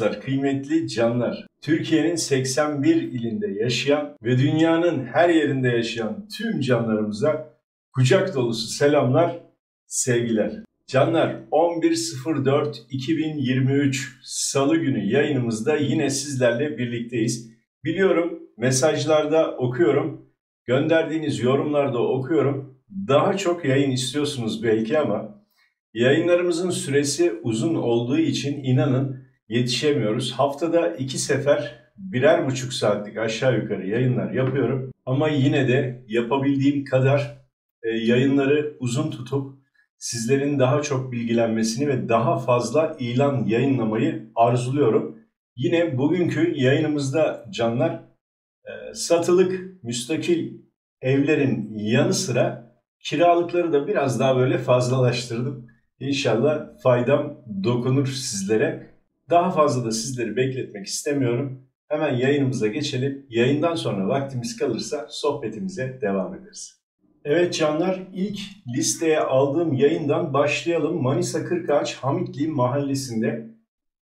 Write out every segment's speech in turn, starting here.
dostlar, kıymetli canlar. Türkiye'nin 81 ilinde yaşayan ve dünyanın her yerinde yaşayan tüm canlarımıza kucak dolusu selamlar, sevgiler. Canlar 11.04.2023 Salı günü yayınımızda yine sizlerle birlikteyiz. Biliyorum mesajlarda okuyorum, gönderdiğiniz yorumlarda okuyorum. Daha çok yayın istiyorsunuz belki ama Yayınlarımızın süresi uzun olduğu için inanın yetişemiyoruz. Haftada iki sefer birer buçuk saatlik aşağı yukarı yayınlar yapıyorum. Ama yine de yapabildiğim kadar e, yayınları uzun tutup sizlerin daha çok bilgilenmesini ve daha fazla ilan yayınlamayı arzuluyorum. Yine bugünkü yayınımızda canlar e, satılık müstakil evlerin yanı sıra kiralıkları da biraz daha böyle fazlalaştırdım. İnşallah faydam dokunur sizlere. Daha fazla da sizleri bekletmek istemiyorum. Hemen yayınımıza geçelim. Yayından sonra vaktimiz kalırsa sohbetimize devam ederiz. Evet canlar ilk listeye aldığım yayından başlayalım. Manisa Kırkağaç Hamitli mahallesinde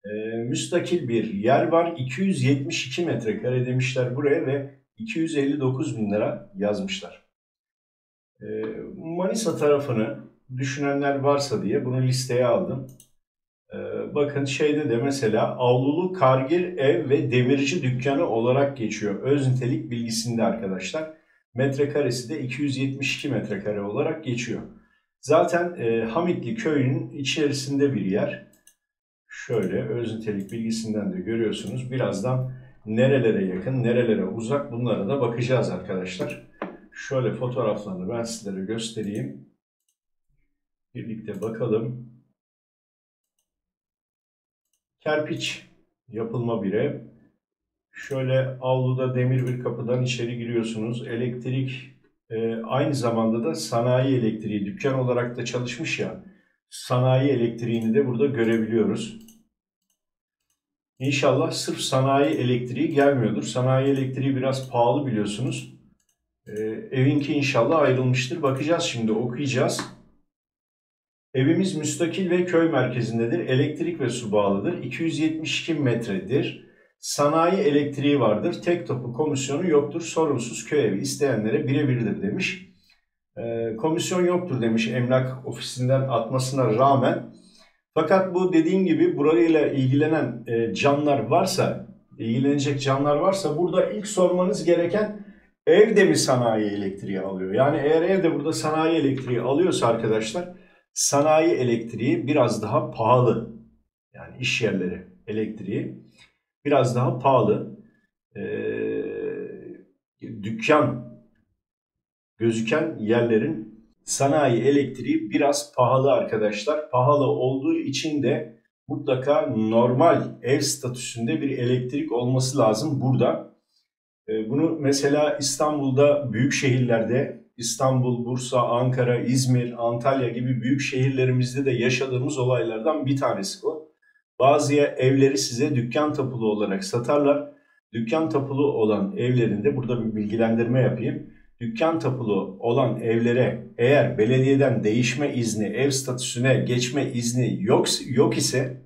e, müstakil bir yer var. 272 metrekare demişler buraya ve 259 bin lira yazmışlar. E, Manisa tarafını düşünenler varsa diye bunu listeye aldım. Ee, bakın şeyde de mesela avlulu kargir ev ve demirci dükkanı olarak geçiyor. Öz nitelik bilgisinde arkadaşlar. Metrekaresi de 272 metrekare olarak geçiyor. Zaten e, Hamitli köyünün içerisinde bir yer. Şöyle öz nitelik bilgisinden de görüyorsunuz. Birazdan nerelere yakın, nerelere uzak bunlara da bakacağız arkadaşlar. Şöyle fotoğraflarını ben sizlere göstereyim birlikte bakalım. Kerpiç yapılma bir ev. Şöyle avluda demir bir kapıdan içeri giriyorsunuz. Elektrik e, aynı zamanda da sanayi elektriği dükkan olarak da çalışmış ya. Sanayi elektriğini de burada görebiliyoruz. İnşallah sırf sanayi elektriği gelmiyordur. Sanayi elektriği biraz pahalı biliyorsunuz. E, evinki inşallah ayrılmıştır. Bakacağız şimdi okuyacağız. Evimiz müstakil ve köy merkezindedir. Elektrik ve su bağlıdır. 272 metredir. Sanayi elektriği vardır. Tek topu komisyonu yoktur. Sorunsuz köy evi isteyenlere birebirdir demiş. Ee, komisyon yoktur demiş emlak ofisinden atmasına rağmen. Fakat bu dediğim gibi burayla ilgilenen e, canlar varsa, ilgilenecek canlar varsa burada ilk sormanız gereken evde mi sanayi elektriği alıyor? Yani eğer evde burada sanayi elektriği alıyorsa arkadaşlar sanayi elektriği biraz daha pahalı. Yani iş yerleri elektriği biraz daha pahalı. Ee, dükkan gözüken yerlerin sanayi elektriği biraz pahalı arkadaşlar. Pahalı olduğu için de mutlaka normal ev statüsünde bir elektrik olması lazım burada. Ee, bunu mesela İstanbul'da büyük şehirlerde İstanbul, Bursa, Ankara, İzmir, Antalya gibi büyük şehirlerimizde de yaşadığımız olaylardan bir tanesi bu. Bazı evleri size dükkan tapulu olarak satarlar. Dükkan tapulu olan evlerinde burada bir bilgilendirme yapayım. Dükkan tapulu olan evlere eğer belediyeden değişme izni, ev statüsüne geçme izni yok, yok ise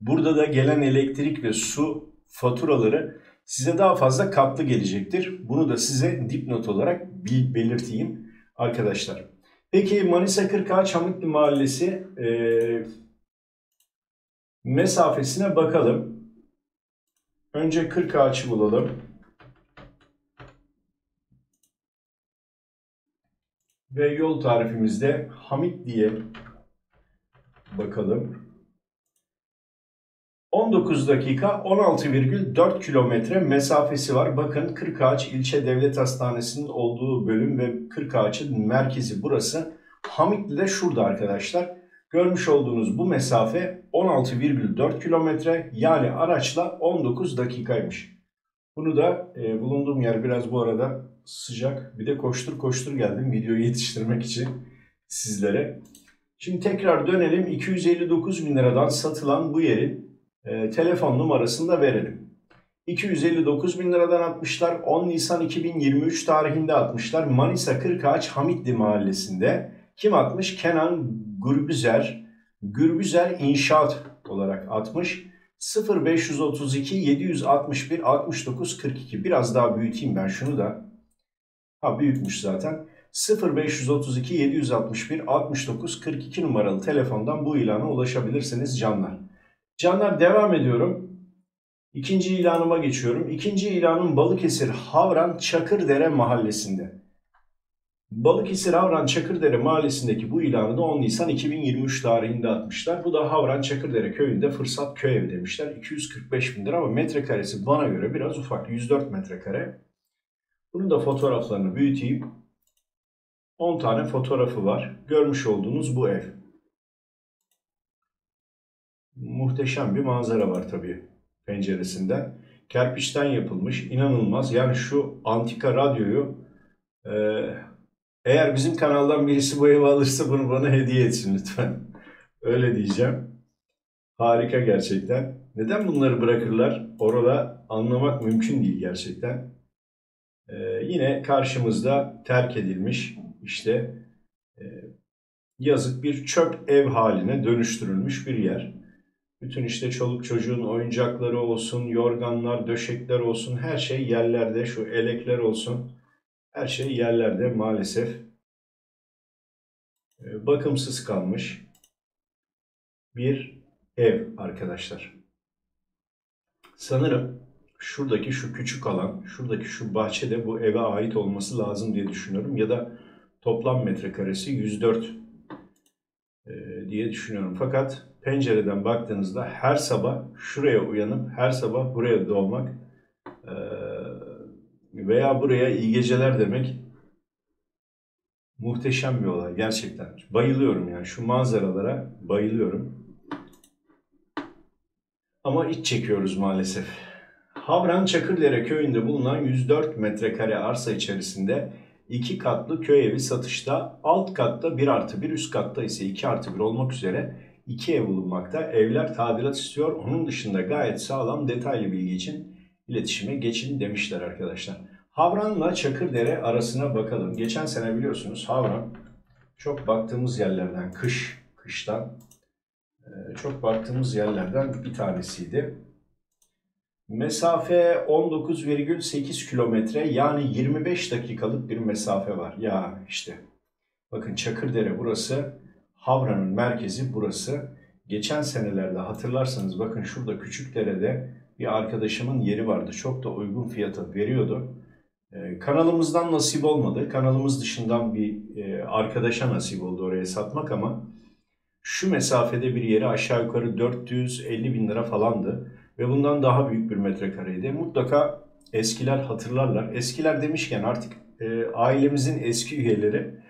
burada da gelen elektrik ve su faturaları size daha fazla katlı gelecektir. Bunu da size dipnot olarak belirteyim arkadaşlar. Peki Manisa Kırkağaç Hamitli Mahallesi e, mesafesine bakalım. Önce Kırkağaç'ı bulalım. Ve yol tarifimizde Hamit diye bakalım. 19 dakika 16,4 kilometre mesafesi var. Bakın Kırkağaç İlçe Devlet Hastanesi'nin olduğu bölüm ve Kırkağaç'ın merkezi burası. Hamitli de şurada arkadaşlar. Görmüş olduğunuz bu mesafe 16,4 kilometre yani araçla 19 dakikaymış. Bunu da e, bulunduğum yer biraz bu arada sıcak. Bir de koştur koştur geldim videoyu yetiştirmek için sizlere. Şimdi tekrar dönelim. 259 bin liradan satılan bu yerin e, telefon numarasını da verelim. 259 bin liradan atmışlar. 10 Nisan 2023 tarihinde atmışlar. Manisa Kırkağaç Hamitli mahallesinde. Kim atmış? Kenan Gürbüzer. Gürbüzer İnşaat olarak atmış. 0532 761 69 42 biraz daha büyüteyim ben şunu da. Ha büyükmüş zaten. 0532 761 69 42 numaralı telefondan bu ilana ulaşabilirsiniz canlar. Canlar devam ediyorum. İkinci ilanıma geçiyorum. İkinci ilanım Balıkesir Havran Çakırdere mahallesinde. Balıkesir Havran Çakırdere mahallesindeki bu ilanı da 10 Nisan 2023 tarihinde atmışlar. Bu da Havran Çakırdere köyünde fırsat köy evi demişler. 245 bin lira ama metrekaresi bana göre biraz ufak. 104 metrekare. Bunun da fotoğraflarını büyüteyim. 10 tane fotoğrafı var. Görmüş olduğunuz bu ev. Muhteşem bir manzara var tabii penceresinden. Kerpiçten yapılmış. inanılmaz. Yani şu antika radyoyu e, eğer bizim kanaldan birisi bu evi alırsa bunu bana hediye etsin lütfen. Öyle diyeceğim. Harika gerçekten. Neden bunları bırakırlar? Orada anlamak mümkün değil gerçekten. Ee, yine karşımızda terk edilmiş işte e, yazık bir çöp ev haline dönüştürülmüş bir yer. Bütün işte çoluk çocuğun oyuncakları olsun, yorganlar, döşekler olsun her şey yerlerde, şu elekler olsun. Her şey yerlerde maalesef. E, bakımsız kalmış bir ev arkadaşlar. Sanırım şuradaki şu küçük alan, şuradaki şu bahçede bu eve ait olması lazım diye düşünüyorum. Ya da toplam metrekaresi 104 e, diye düşünüyorum. Fakat pencereden baktığınızda her sabah şuraya uyanıp her sabah buraya doğmak veya buraya iyi geceler demek muhteşem bir olay gerçekten. Bayılıyorum yani şu manzaralara bayılıyorum. Ama iç çekiyoruz maalesef. Havran Çakırdere köyünde bulunan 104 metrekare arsa içerisinde iki katlı köy evi satışta. Alt katta 1 artı 1, üst katta ise 2 artı 1 olmak üzere iki ev bulunmakta. Evler tadilat istiyor. Onun dışında gayet sağlam detaylı bilgi için iletişime geçin demişler arkadaşlar. Havran'la Çakırdere arasına bakalım. Geçen sene biliyorsunuz Havran çok baktığımız yerlerden, kış, kıştan çok baktığımız yerlerden bir tanesiydi. Mesafe 19,8 kilometre yani 25 dakikalık bir mesafe var. Ya işte bakın Çakırdere burası, Havran'ın merkezi burası. Geçen senelerde hatırlarsanız bakın şurada Küçükdere'de bir arkadaşımın yeri vardı. Çok da uygun fiyata veriyordu. Ee, kanalımızdan nasip olmadı. Kanalımız dışından bir e, arkadaşa nasip oldu oraya satmak ama şu mesafede bir yeri aşağı yukarı 450 bin lira falandı ve bundan daha büyük bir metrekareydi. Mutlaka eskiler hatırlarlar. Eskiler demişken artık e, ailemizin eski üyeleri,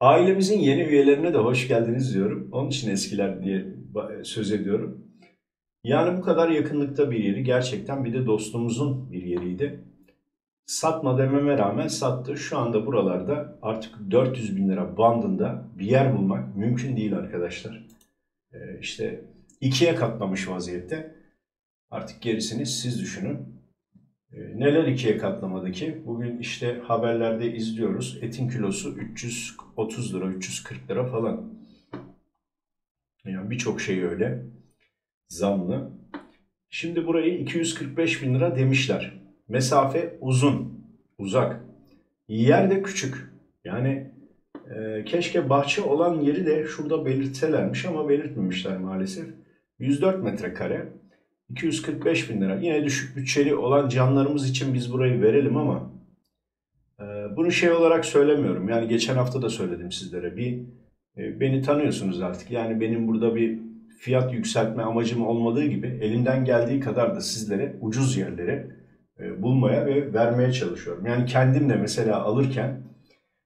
ailemizin yeni üyelerine de hoş geldiniz diyorum. Onun için eskiler diye söz ediyorum. Yani bu kadar yakınlıkta bir yeri gerçekten bir de dostumuzun bir yeriydi. Satma dememe rağmen sattı. Şu anda buralarda artık 400 bin lira bandında bir yer bulmak mümkün değil arkadaşlar. Ee, işte ikiye katlamış vaziyette. Artık gerisini siz düşünün. Ee, neler ikiye katlamadı ki? Bugün işte haberlerde izliyoruz. Etin kilosu 330 lira, 340 lira falan. Yani birçok şey öyle. Zamlı. Şimdi burayı 245 bin lira demişler. Mesafe uzun, uzak. Yer de küçük. Yani e, keşke bahçe olan yeri de şurada belirtselermiş ama belirtmemişler maalesef. 104 metrekare. 245 bin lira. Yine düşük bütçeli olan canlarımız için biz burayı verelim ama e, bunu şey olarak söylemiyorum. Yani geçen hafta da söyledim sizlere. Bir e, beni tanıyorsunuz artık. Yani benim burada bir fiyat yükseltme amacım olmadığı gibi elimden geldiği kadar da sizlere ucuz yerleri e, bulmaya ve vermeye çalışıyorum. Yani kendim de mesela alırken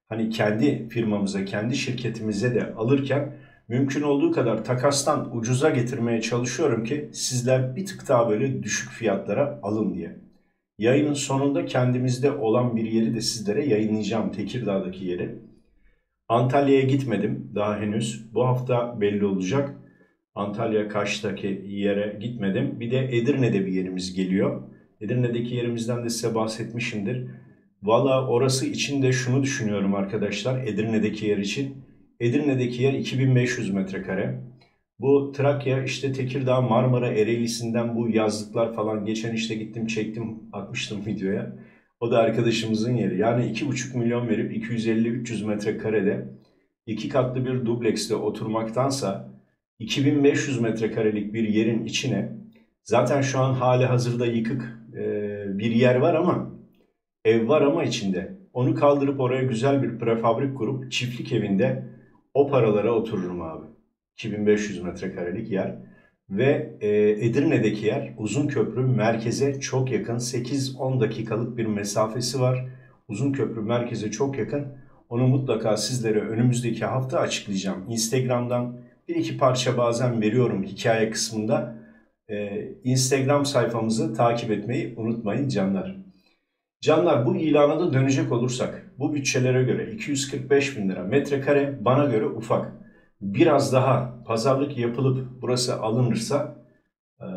hani kendi firmamıza, kendi şirketimize de alırken mümkün olduğu kadar takastan ucuza getirmeye çalışıyorum ki sizler bir tık daha böyle düşük fiyatlara alın diye. Yayının sonunda kendimizde olan bir yeri de sizlere yayınlayacağım Tekirdağ'daki yeri. Antalya'ya gitmedim daha henüz. Bu hafta belli olacak. Antalya Kaş'taki yere gitmedim. Bir de Edirne'de bir yerimiz geliyor. Edirne'deki yerimizden de size bahsetmişimdir. Valla orası için de şunu düşünüyorum arkadaşlar Edirne'deki yer için. Edirne'deki yer 2500 metrekare. Bu Trakya işte Tekirdağ Marmara Ereğlisi'nden bu yazlıklar falan geçen işte gittim çektim atmıştım videoya. O da arkadaşımızın yeri. Yani 2,5 milyon verip 250-300 metrekarede iki katlı bir dublekste oturmaktansa 2500 metrekarelik bir yerin içine zaten şu an hali hazırda yıkık bir yer var ama ev var ama içinde. Onu kaldırıp oraya güzel bir prefabrik kurup çiftlik evinde o paralara otururum abi. 2500 metrekarelik yer. Ve e, Edirne'deki yer uzun köprü merkeze çok yakın. 8-10 dakikalık bir mesafesi var. Uzun köprü merkeze çok yakın. Onu mutlaka sizlere önümüzdeki hafta açıklayacağım. Instagram'dan bir iki parça bazen veriyorum hikaye kısmında. Ee, Instagram sayfamızı takip etmeyi unutmayın canlar. Canlar bu ilana da dönecek olursak bu bütçelere göre 245 bin lira metrekare bana göre ufak. Biraz daha pazarlık yapılıp burası alınırsa e,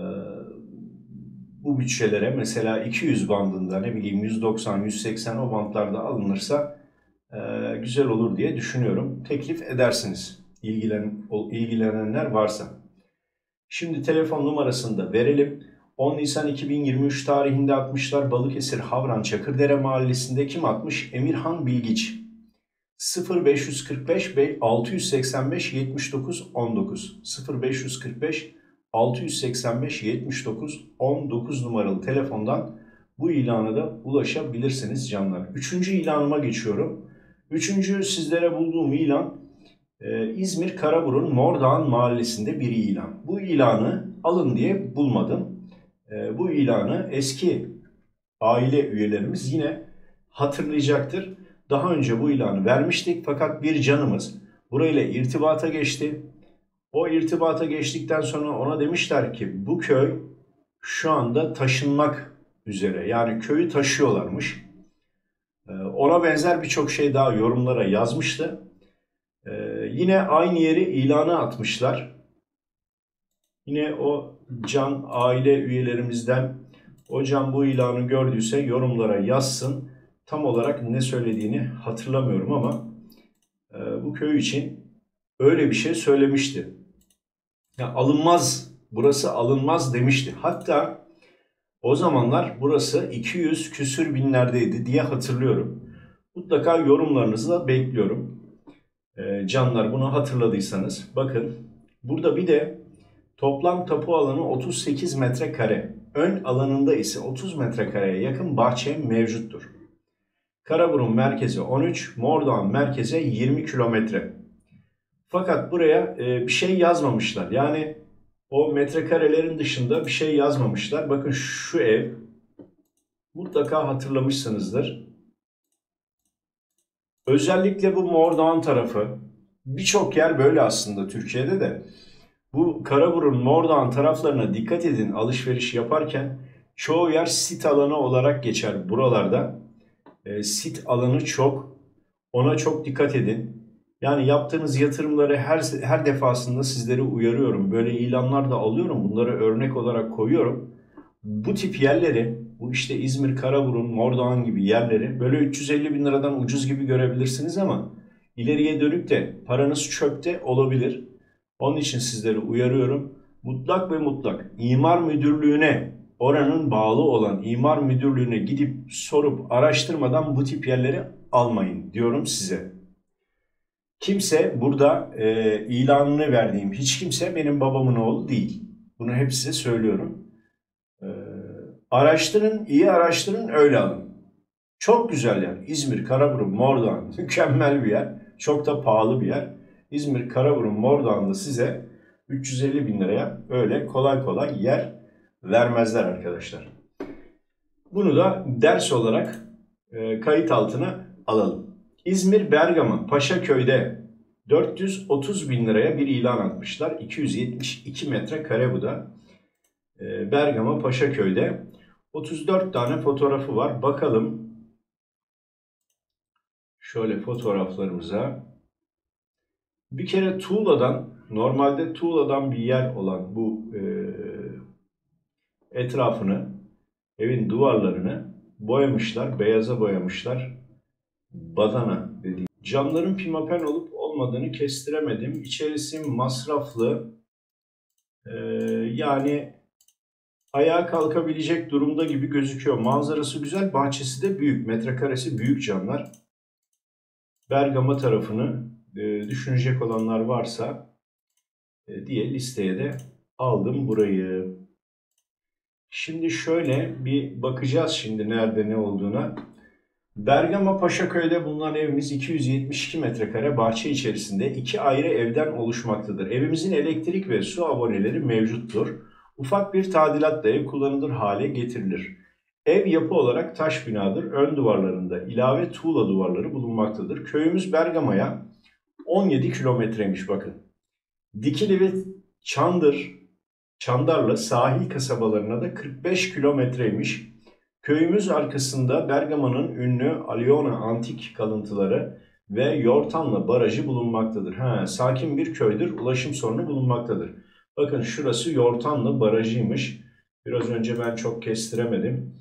bu bütçelere mesela 200 bandında ne bileyim 190 180 o bantlarda alınırsa e, güzel olur diye düşünüyorum. Teklif edersiniz ilgilen, ilgilenenler varsa. Şimdi telefon numarasını da verelim. 10 Nisan 2023 tarihinde atmışlar Balıkesir Havran Çakırdere mahallesinde kim atmış? Emirhan Bilgiç. 0545 Bey 685 79 19 0545 685 79 19 numaralı telefondan bu ilana da ulaşabilirsiniz canlar. Üçüncü ilanıma geçiyorum. Üçüncü sizlere bulduğum ilan e, İzmir Karaburun Mordağan mahallesinde bir ilan. Bu ilanı alın diye bulmadım. E, bu ilanı eski aile üyelerimiz yine hatırlayacaktır. Daha önce bu ilanı vermiştik fakat bir canımız burayla irtibata geçti. O irtibata geçtikten sonra ona demişler ki bu köy şu anda taşınmak üzere. Yani köyü taşıyorlarmış. E, ona benzer birçok şey daha yorumlara yazmıştı. E, yine aynı yeri ilana atmışlar. Yine o Can aile üyelerimizden hocam bu ilanı gördüyse yorumlara yazsın. Tam olarak ne söylediğini hatırlamıyorum ama e, bu köy için öyle bir şey söylemişti. Ya alınmaz, burası alınmaz demişti. Hatta o zamanlar burası 200 küsür binlerdeydi diye hatırlıyorum. Mutlaka yorumlarınızı da bekliyorum. E, canlar bunu hatırladıysanız bakın burada bir de Toplam tapu alanı 38 metrekare. Ön alanında ise 30 metrekareye yakın bahçe mevcuttur. Karaburun merkezi 13, Mordoğan merkeze 20 kilometre. Fakat buraya e, bir şey yazmamışlar. Yani o metrekarelerin dışında bir şey yazmamışlar. Bakın şu ev mutlaka hatırlamışsınızdır. Özellikle bu Mordoğan tarafı birçok yer böyle aslında Türkiye'de de. Bu Karaburun, Mordoğan taraflarına dikkat edin alışveriş yaparken. Çoğu yer sit alanı olarak geçer buralarda. E, sit alanı çok. Ona çok dikkat edin. Yani yaptığınız yatırımları her her defasında sizleri uyarıyorum. Böyle ilanlar da alıyorum. Bunları örnek olarak koyuyorum. Bu tip yerleri, bu işte İzmir, Karaburun, Mordoğan gibi yerleri böyle 350 bin liradan ucuz gibi görebilirsiniz ama ileriye dönük de paranız çöpte olabilir. Onun için sizleri uyarıyorum. Mutlak ve mutlak imar müdürlüğüne oranın bağlı olan imar müdürlüğüne gidip sorup araştırmadan bu tip yerleri almayın diyorum size. Kimse burada e, ilanını verdiğim hiç kimse benim babamın oğlu değil. Bunu hep size söylüyorum. E, araştırın, iyi araştırın, öyle alın. Çok güzel yer. İzmir, Karaburun, Mordoğan mükemmel bir yer. Çok da pahalı bir yer. İzmir Karaburun Mordoğan'da size 350 bin liraya öyle kolay kolay yer vermezler arkadaşlar. Bunu da ders olarak e, kayıt altına alalım. İzmir Bergama Paşaköy'de 430 bin liraya bir ilan atmışlar. 272 metrekare bu da. E, Bergama Paşaköy'de 34 tane fotoğrafı var. Bakalım şöyle fotoğraflarımıza. Bir kere tuğladan, normalde tuğladan bir yer olan bu e, etrafını, evin duvarlarını boyamışlar, beyaza boyamışlar. Badana dediğim. Camların pimapen olup olmadığını kestiremedim. İçerisi masraflı. Ee, yani ayağa kalkabilecek durumda gibi gözüküyor. Manzarası güzel, bahçesi de büyük. Metrekaresi büyük canlar. Bergama tarafını e, düşünecek olanlar varsa e, diye listeye de aldım burayı. Şimdi şöyle bir bakacağız şimdi nerede ne olduğuna. Bergama Paşaköy'de bulunan evimiz 272 metrekare bahçe içerisinde iki ayrı evden oluşmaktadır. Evimizin elektrik ve su aboneleri mevcuttur. Ufak bir tadilatla ev kullanılır hale getirilir. Ev yapı olarak taş binadır. Ön duvarlarında ilave tuğla duvarları bulunmaktadır. Köyümüz Bergama'ya 17 kilometreymiş bakın. Dikili ve Çandır, Çandarlı sahil kasabalarına da 45 kilometreymiş. Köyümüz arkasında Bergama'nın ünlü Aliona antik kalıntıları ve Yortanlı barajı bulunmaktadır. Ha, sakin bir köydür, ulaşım sorunu bulunmaktadır. Bakın şurası Yortanlı barajıymış. Biraz önce ben çok kestiremedim.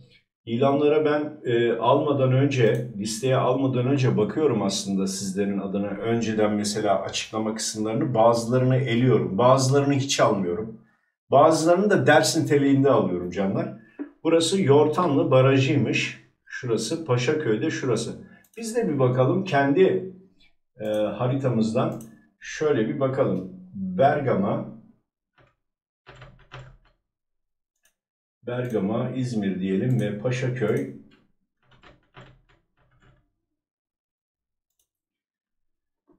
İlanlara ben e, almadan önce, listeye almadan önce bakıyorum aslında sizlerin adına. Önceden mesela açıklama kısımlarını bazılarını eliyorum, bazılarını hiç almıyorum. Bazılarını da ders niteliğinde alıyorum canlar. Burası Yortanlı Barajı'ymış. Şurası Paşaköy'de şurası. Biz de bir bakalım kendi e, haritamızdan şöyle bir bakalım. Bergama, Bergama, İzmir diyelim ve Paşaköy.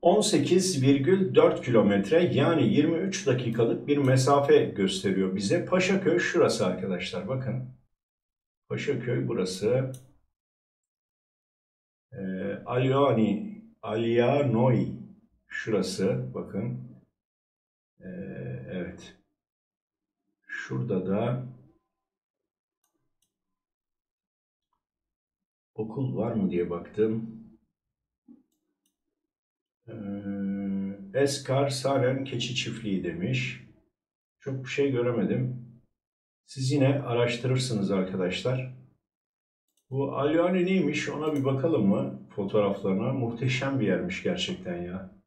...18,4 kilometre yani 23 dakikalık bir mesafe gösteriyor bize. Paşaköy şurası arkadaşlar bakın. Paşaköy burası. E, Aliani, Alianoi şurası bakın. E, evet. Şurada da okul var mı diye baktım. Ee, Eskar Saren Keçi Çiftliği demiş. Çok bir şey göremedim. Siz yine araştırırsınız arkadaşlar. Bu Alyani neymiş ona bir bakalım mı fotoğraflarına. Muhteşem bir yermiş gerçekten ya.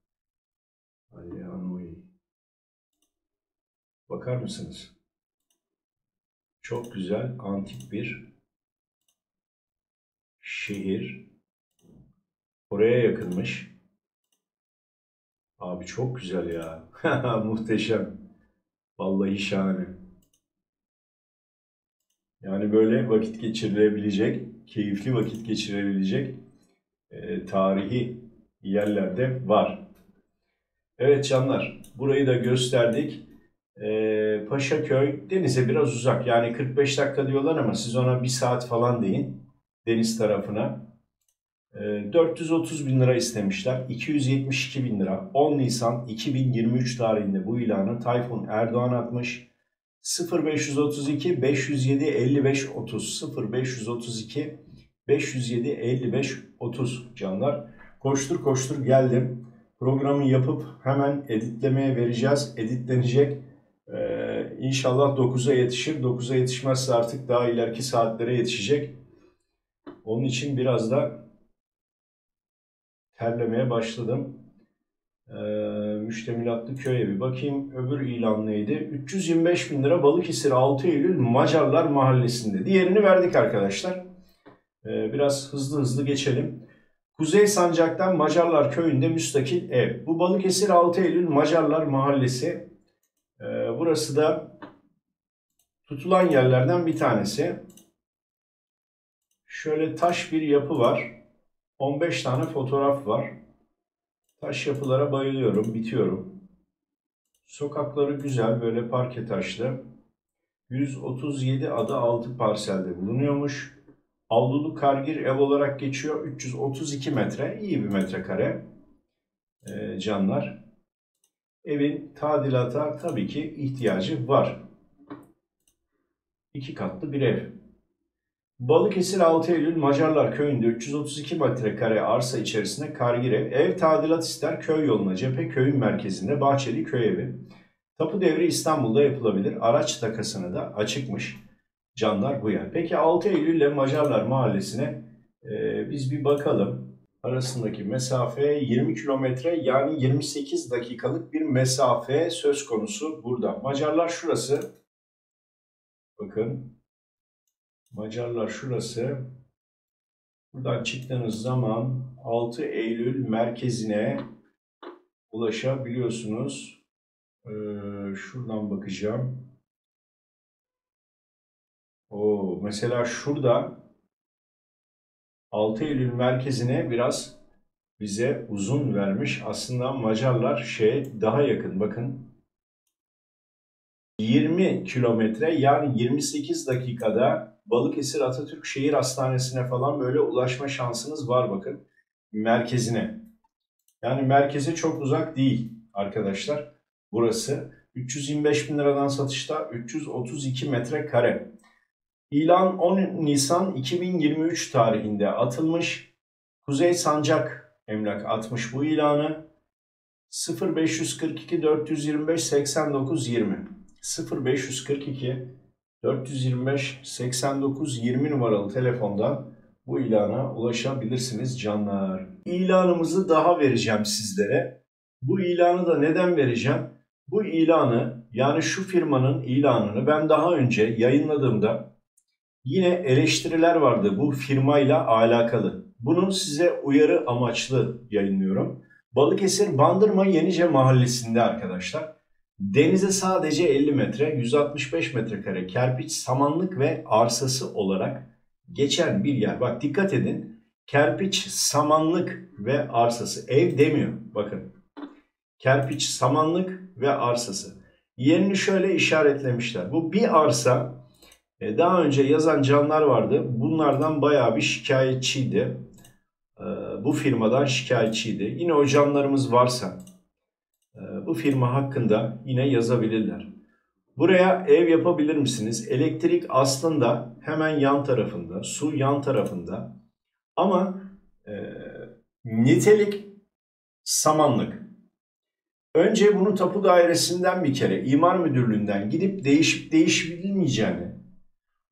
Alyani. Bakar mısınız? Çok güzel, antik bir şehir. Oraya yakınmış. Abi çok güzel ya. Muhteşem. Vallahi şahane. Yani böyle vakit geçirilebilecek, keyifli vakit geçirebilecek e, tarihi yerlerde var. Evet canlar, burayı da gösterdik. E, Paşaköy denize biraz uzak. Yani 45 dakika diyorlar ama siz ona bir saat falan deyin deniz tarafına. 430 ee, bin lira istemişler. 272 bin lira. 10 Nisan 2023 tarihinde bu ilanı Tayfun Erdoğan atmış. 0532 507 55 30 0532 507 55 30 canlar. Koştur koştur geldim. Programı yapıp hemen editlemeye vereceğiz. Editlenecek. Ee, inşallah 9'a yetişir. 9'a yetişmezse artık daha ileriki saatlere yetişecek. Onun için biraz da terlemeye başladım. Ee, müştemilatlı köye bir bakayım. Öbür ilan neydi? 325 bin lira Balıkesir 6 Eylül Macarlar Mahallesi'nde. Diğerini verdik arkadaşlar. Ee, biraz hızlı hızlı geçelim. Kuzey Sancak'tan Macarlar Köyü'nde müstakil ev. Bu Balıkesir 6 Eylül Macarlar Mahallesi. Ee, burası da tutulan yerlerden bir tanesi. Şöyle taş bir yapı var. 15 tane fotoğraf var. Taş yapılara bayılıyorum, bitiyorum. Sokakları güzel, böyle parke taşlı. 137 adı 6 parselde bulunuyormuş. Avlulu Kargir ev olarak geçiyor. 332 metre, iyi bir metrekare e, canlar. Evin tadilata tabii ki ihtiyacı var. İki katlı bir ev. Balıkesir 6 Eylül Macarlar Köyü'nde 332 metrekare arsa içerisinde kargir ev. Ev tadilat ister köy yoluna cephe köyün merkezinde Bahçeli Köy Evi. Tapu devri İstanbul'da yapılabilir. Araç takasını da açıkmış. Canlar bu yer. Peki 6 Eylül ile Macarlar Mahallesi'ne e, biz bir bakalım. arasındaki mesafe 20 kilometre yani 28 dakikalık bir mesafe söz konusu burada. Macarlar şurası. Bakın. Macarlar şurası. Buradan çıktığınız zaman 6 Eylül merkezine ulaşabiliyorsunuz. Ee, şuradan bakacağım. O mesela şurada 6 Eylül merkezine biraz bize uzun vermiş. Aslında Macarlar şey daha yakın. Bakın 20 kilometre yani 28 dakikada Balıkesir Atatürk Şehir Hastanesi'ne falan böyle ulaşma şansınız var bakın. Merkezine. Yani merkeze çok uzak değil arkadaşlar. Burası 325 bin liradan satışta 332 metre kare. İlan 10 Nisan 2023 tarihinde atılmış. Kuzey Sancak Emlak atmış bu ilanı. 0542 425 89 20 0542 425 89 20 numaralı telefondan bu ilana ulaşabilirsiniz canlar. İlanımızı daha vereceğim sizlere. Bu ilanı da neden vereceğim? Bu ilanı yani şu firmanın ilanını ben daha önce yayınladığımda yine eleştiriler vardı bu firmayla alakalı. Bunu size uyarı amaçlı yayınlıyorum. Balıkesir Bandırma Yenice mahallesinde arkadaşlar. Denize sadece 50 metre, 165 metrekare kerpiç, samanlık ve arsası olarak geçen bir yer. Bak dikkat edin. Kerpiç, samanlık ve arsası. Ev demiyor. Bakın. Kerpiç, samanlık ve arsası. Yerini şöyle işaretlemişler. Bu bir arsa. E, daha önce yazan canlar vardı. Bunlardan bayağı bir şikayetçiydi. E, bu firmadan şikayetçiydi. Yine o canlarımız varsa bu firma hakkında yine yazabilirler. Buraya ev yapabilir misiniz? Elektrik aslında hemen yan tarafında, su yan tarafında. Ama e, nitelik samanlık. Önce bunu tapu dairesinden bir kere imar müdürlüğünden gidip değişip değişebilmeyeceğini,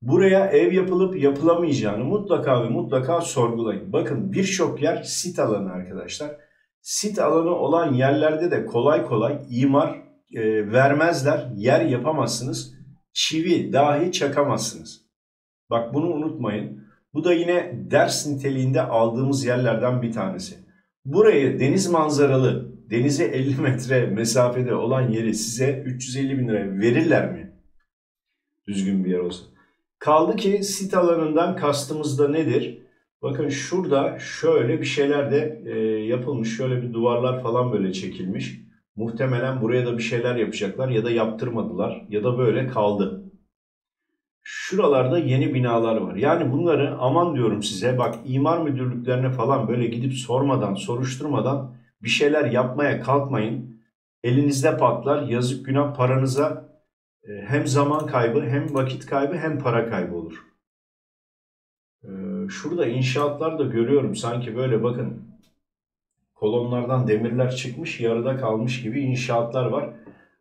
buraya ev yapılıp yapılamayacağını mutlaka ve mutlaka sorgulayın. Bakın birçok yer sit alanı arkadaşlar. Sit alanı olan yerlerde de kolay kolay imar e, vermezler. Yer yapamazsınız. Çivi dahi çakamazsınız. Bak bunu unutmayın. Bu da yine ders niteliğinde aldığımız yerlerden bir tanesi. Burayı deniz manzaralı, denize 50 metre mesafede olan yeri size 350 bin lira verirler mi? Düzgün bir yer olsa. Kaldı ki sit alanından kastımız da nedir? Bakın şurada şöyle bir şeyler de e, yapılmış. Şöyle bir duvarlar falan böyle çekilmiş. Muhtemelen buraya da bir şeyler yapacaklar ya da yaptırmadılar ya da böyle kaldı. Şuralarda yeni binalar var. Yani bunları aman diyorum size bak imar müdürlüklerine falan böyle gidip sormadan, soruşturmadan bir şeyler yapmaya kalkmayın. Elinizde patlar, yazık günah paranıza e, hem zaman kaybı hem vakit kaybı hem para kaybı olur. Şurada inşaatlar da görüyorum sanki böyle bakın kolonlardan demirler çıkmış yarıda kalmış gibi inşaatlar var.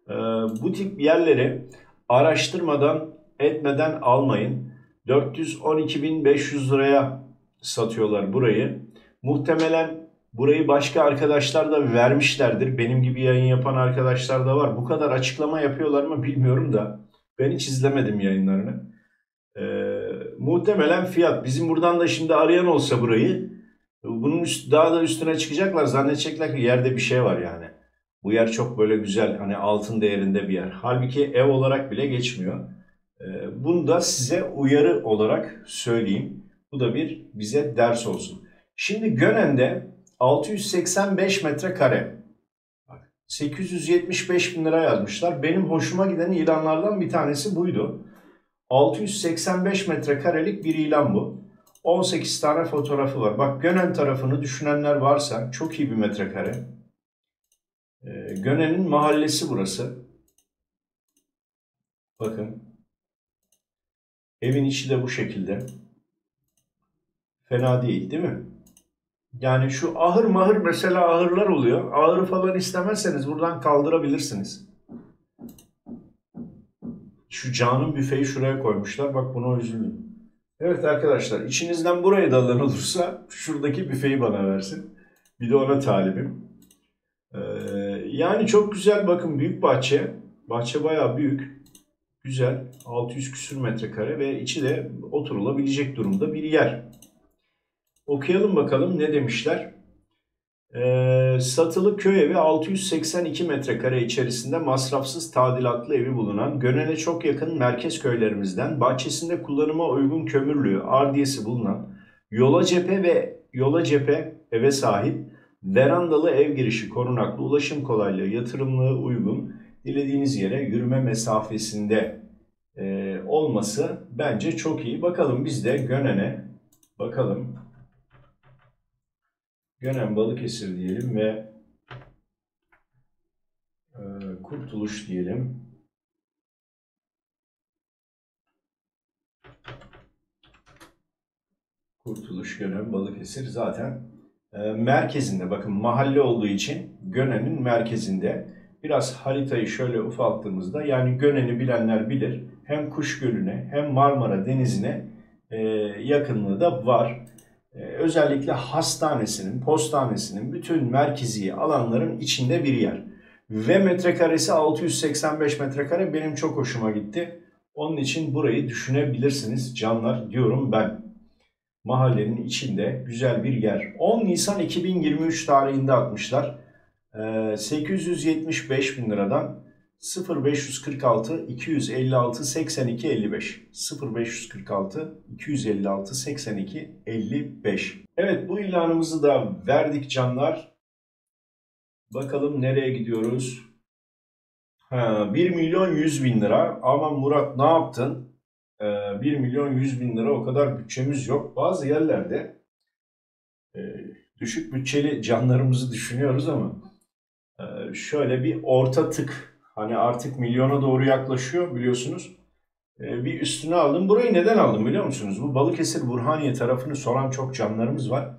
E, bu tip yerleri araştırmadan etmeden almayın. 412.500 liraya satıyorlar burayı. Muhtemelen burayı başka arkadaşlar da vermişlerdir. Benim gibi yayın yapan arkadaşlar da var. Bu kadar açıklama yapıyorlar mı bilmiyorum da. Ben hiç izlemedim yayınlarını. Ee, muhtemelen fiyat. Bizim buradan da şimdi arayan olsa burayı bunun üst, daha da üstüne çıkacaklar. Zannedecekler ki yerde bir şey var yani. Bu yer çok böyle güzel hani altın değerinde bir yer. Halbuki ev olarak bile geçmiyor. Ee, bunu da size uyarı olarak söyleyeyim. Bu da bir bize ders olsun. Şimdi Gönen'de 685 metrekare. 875 bin lira yazmışlar. Benim hoşuma giden ilanlardan bir tanesi buydu. 685 metrekarelik bir ilan bu. 18 tane fotoğrafı var. Bak Gönen tarafını düşünenler varsa çok iyi bir metrekare. Ee, Gönen'in mahallesi burası. Bakın Evin içi de bu şekilde. Fena değil değil mi? Yani şu ahır mahır mesela ahırlar oluyor. Ahırı falan istemezseniz buradan kaldırabilirsiniz. Şu canın büfeyi şuraya koymuşlar. Bak buna üzüldüm. Evet arkadaşlar içinizden buraya dalan olursa şuradaki büfeyi bana versin. Bir de ona talibim. Ee, yani çok güzel bakın büyük bahçe. Bahçe bayağı büyük. Güzel. 600 küsür metrekare ve içi de oturulabilecek durumda bir yer. Okuyalım bakalım ne demişler. Ee, satılı köy evi 682 metrekare içerisinde masrafsız tadilatlı evi bulunan Gönen'e çok yakın merkez köylerimizden bahçesinde kullanıma uygun kömürlüğü, ardiyesi bulunan yola cephe ve yola cephe eve sahip verandalı ev girişi korunaklı ulaşım kolaylığı, yatırımlığı uygun dilediğiniz yere yürüme mesafesinde e, olması bence çok iyi. Bakalım biz de Gönen'e bakalım Gönen Balıkesir diyelim ve e, Kurtuluş diyelim. Kurtuluş, Gönen, Balıkesir zaten e, merkezinde. Bakın mahalle olduğu için Gönen'in merkezinde. Biraz haritayı şöyle ufalttığımızda yani Gönen'i bilenler bilir. Hem Kuş Gölü'ne hem Marmara Denizi'ne e, yakınlığı da var. Ee, özellikle hastanesinin, postanesinin bütün merkezi alanların içinde bir yer. Ve metrekaresi 685 metrekare benim çok hoşuma gitti. Onun için burayı düşünebilirsiniz canlar diyorum ben. Mahallenin içinde güzel bir yer. 10 Nisan 2023 tarihinde atmışlar. 875 ee, bin liradan 0546 256 82 55 0546 256 82 55 Evet bu ilanımızı da verdik canlar. Bakalım nereye gidiyoruz? Ha, 1 milyon 100 bin lira. Ama Murat ne yaptın? Ee, 1 milyon 100 bin lira o kadar bütçemiz yok. Bazı yerlerde e, düşük bütçeli canlarımızı düşünüyoruz ama e, şöyle bir orta tık Hani artık milyona doğru yaklaşıyor biliyorsunuz. Ee, bir üstüne aldım. Burayı neden aldım biliyor musunuz? Bu Balıkesir Burhaniye tarafını soran çok canlarımız var.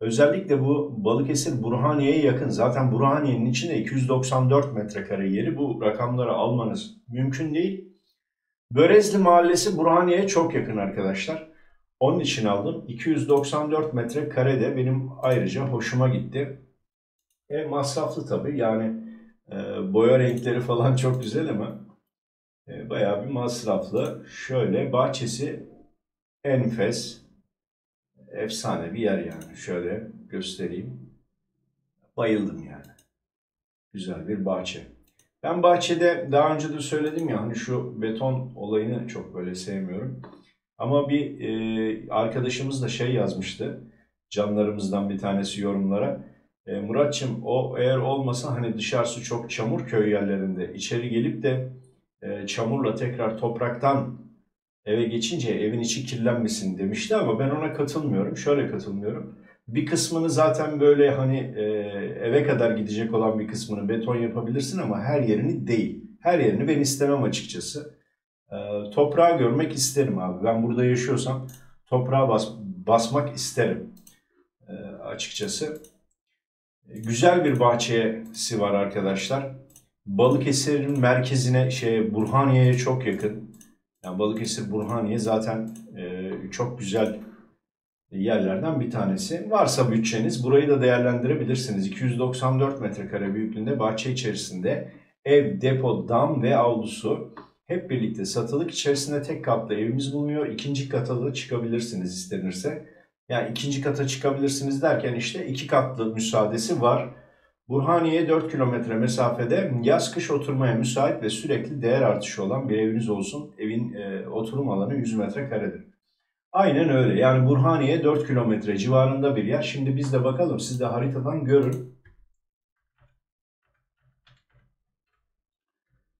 Özellikle bu Balıkesir Burhaniye'ye yakın. Zaten Burhaniye'nin içinde 294 metrekare yeri. Bu rakamları almanız mümkün değil. Börezli Mahallesi Burhaniye'ye çok yakın arkadaşlar. Onun için aldım. 294 metrekare de benim ayrıca hoşuma gitti. E masraflı tabii. Yani e, boya renkleri falan çok güzel ama e, bayağı bir masraflı. Şöyle bahçesi enfes. Efsane bir yer yani. Şöyle göstereyim. Bayıldım yani. Güzel bir bahçe. Ben bahçede daha önce de söyledim ya hani şu beton olayını çok böyle sevmiyorum. Ama bir e, arkadaşımız da şey yazmıştı. Canlarımızdan bir tanesi yorumlara. E, Muratçım o eğer olmasa hani dışarısı çok çamur köy yerlerinde içeri gelip de e, çamurla tekrar topraktan eve geçince evin içi kirlenmesin demişti ama ben ona katılmıyorum. Şöyle katılmıyorum. Bir kısmını zaten böyle hani e, eve kadar gidecek olan bir kısmını beton yapabilirsin ama her yerini değil. Her yerini ben istemem açıkçası. E, toprağı görmek isterim abi. Ben burada yaşıyorsam toprağa bas, basmak isterim e, açıkçası. Güzel bir bahçesi var arkadaşlar. Balıkesir'in merkezine, şey Burhaniye'ye çok yakın. Yani Balıkesir Burhaniye zaten e, çok güzel yerlerden bir tanesi. Varsa bütçeniz burayı da değerlendirebilirsiniz. 294 metrekare büyüklüğünde bahçe içerisinde ev, depo, dam ve avlusu hep birlikte satılık içerisinde tek katlı evimiz bulunuyor. İkinci kata da çıkabilirsiniz istenirse. Yani ikinci kata çıkabilirsiniz derken işte iki katlı müsaadesi var. Burhaniye 4 kilometre mesafede yaz kış oturmaya müsait ve sürekli değer artışı olan bir eviniz olsun. Evin e, oturum alanı 100 metre karedir. Aynen öyle. Yani Burhaniye 4 kilometre civarında bir yer. Şimdi biz de bakalım. Siz de haritadan görün.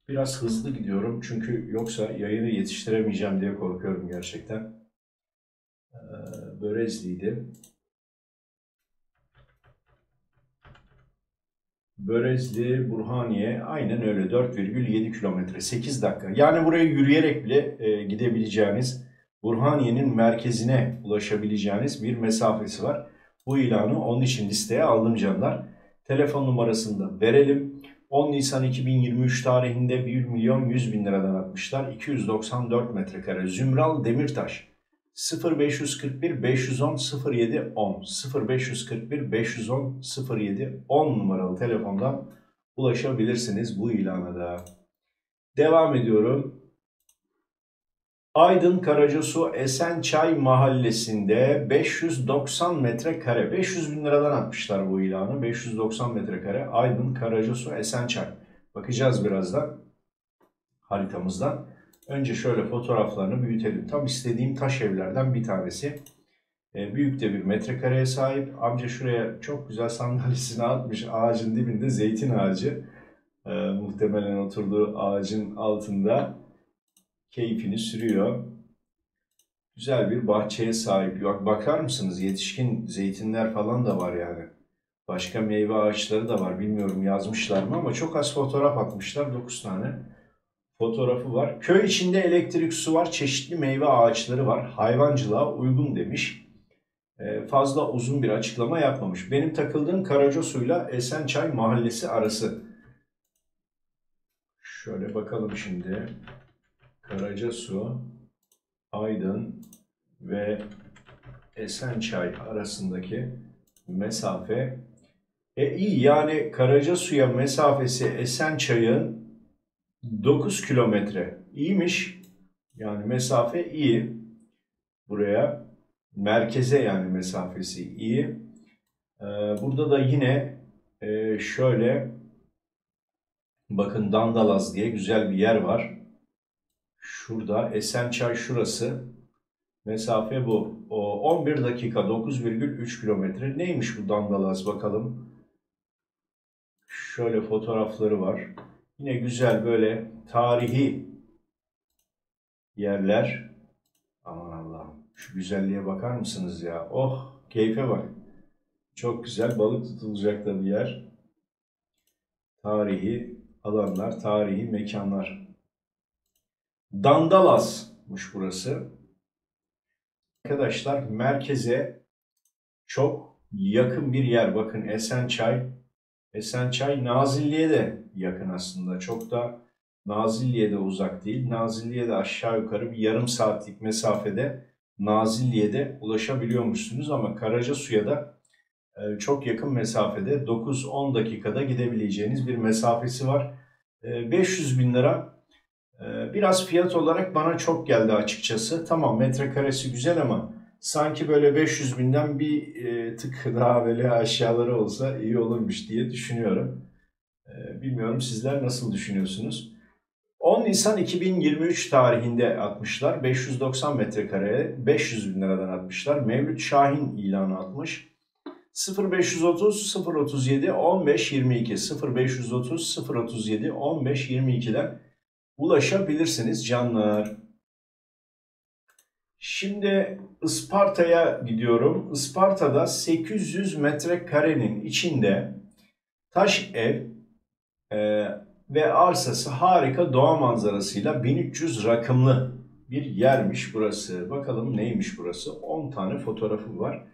Biraz hızlı gidiyorum çünkü yoksa yayını yetiştiremeyeceğim diye korkuyorum gerçekten. Ee, Börezli'ydi. Börezli, Burhaniye aynen öyle 4,7 kilometre 8 dakika. Yani buraya yürüyerek bile e, gidebileceğiniz Burhaniye'nin merkezine ulaşabileceğiniz bir mesafesi var. Bu ilanı onun için listeye aldım canlar. Telefon numarasını da verelim. 10 Nisan 2023 tarihinde 1 milyon 100 bin liradan atmışlar. 294 metrekare Zümral Demirtaş 0541 510 07 10 0541 510 07 10 numaralı telefondan ulaşabilirsiniz bu ilana da. Devam ediyorum. Aydın Karacasu Esençay mahallesinde 590 metrekare 500 bin liradan atmışlar bu ilanı 590 metrekare Aydın Karacasu Esençay bakacağız birazdan haritamızdan önce şöyle fotoğraflarını büyütelim tam istediğim taş evlerden bir tanesi e, büyük de bir metrekareye sahip amca şuraya çok güzel sandalyesini atmış ağacın dibinde zeytin ağacı e, muhtemelen oturduğu ağacın altında keyfini sürüyor. Güzel bir bahçeye sahip. Bak bakar mısınız? Yetişkin zeytinler falan da var yani. Başka meyve ağaçları da var. Bilmiyorum yazmışlar mı ama çok az fotoğraf atmışlar. 9 tane fotoğrafı var. Köy içinde elektrik, su var. Çeşitli meyve ağaçları var. Hayvancılığa uygun demiş. Ee, fazla uzun bir açıklama yapmamış. Benim takıldığım Karacasuyla Esençay mahallesi arası. Şöyle bakalım şimdi. Karacasu, Aydın ve Esençay arasındaki mesafe e iyi yani Karacasu'ya mesafesi Esençay'ın 9 kilometre. İyiymiş. Yani mesafe iyi. Buraya merkeze yani mesafesi iyi. Ee, burada da yine e, şöyle bakın Dandalaz diye güzel bir yer var. Şurada Esençay şurası. Mesafe bu. O 11 dakika 9,3 kilometre. Neymiş bu Dandalaz bakalım. Şöyle fotoğrafları var. Yine güzel böyle tarihi yerler. Aman Allah'ım. Şu güzelliğe bakar mısınız ya? Oh keyfe bak. Çok güzel balık tutulacak da bir yer. Tarihi alanlar, tarihi mekanlar. Dandalas'mış burası. Arkadaşlar merkeze çok yakın bir yer. Bakın Esençay. Esençay Nazilli'ye de yakın aslında. Çok da Nazilli'ye de uzak değil. Nazilli'ye de aşağı yukarı bir yarım saatlik mesafede Nazilli'ye de ulaşabiliyormuşsunuz ama Karacasu'ya da e, çok yakın mesafede 9-10 dakikada gidebileceğiniz bir mesafesi var. 500 e, bin lira ee, biraz fiyat olarak bana çok geldi açıkçası. Tamam metrekaresi güzel ama sanki böyle 500 binden bir e, tık daha böyle aşağıları olsa iyi olurmuş diye düşünüyorum. Ee, bilmiyorum sizler nasıl düşünüyorsunuz? 10 Nisan 2023 tarihinde atmışlar. 590 metrekareye 500 bin liradan atmışlar. Mevlüt Şahin ilanı atmış. 0530 037 15 22 0530 037 15 22'den ulaşabilirsiniz canlar. Şimdi Isparta'ya gidiyorum. Isparta'da 800 metrekarenin içinde taş ev e, ve arsası harika doğa manzarasıyla 1300 rakımlı bir yermiş burası. Bakalım neymiş burası? 10 tane fotoğrafı var.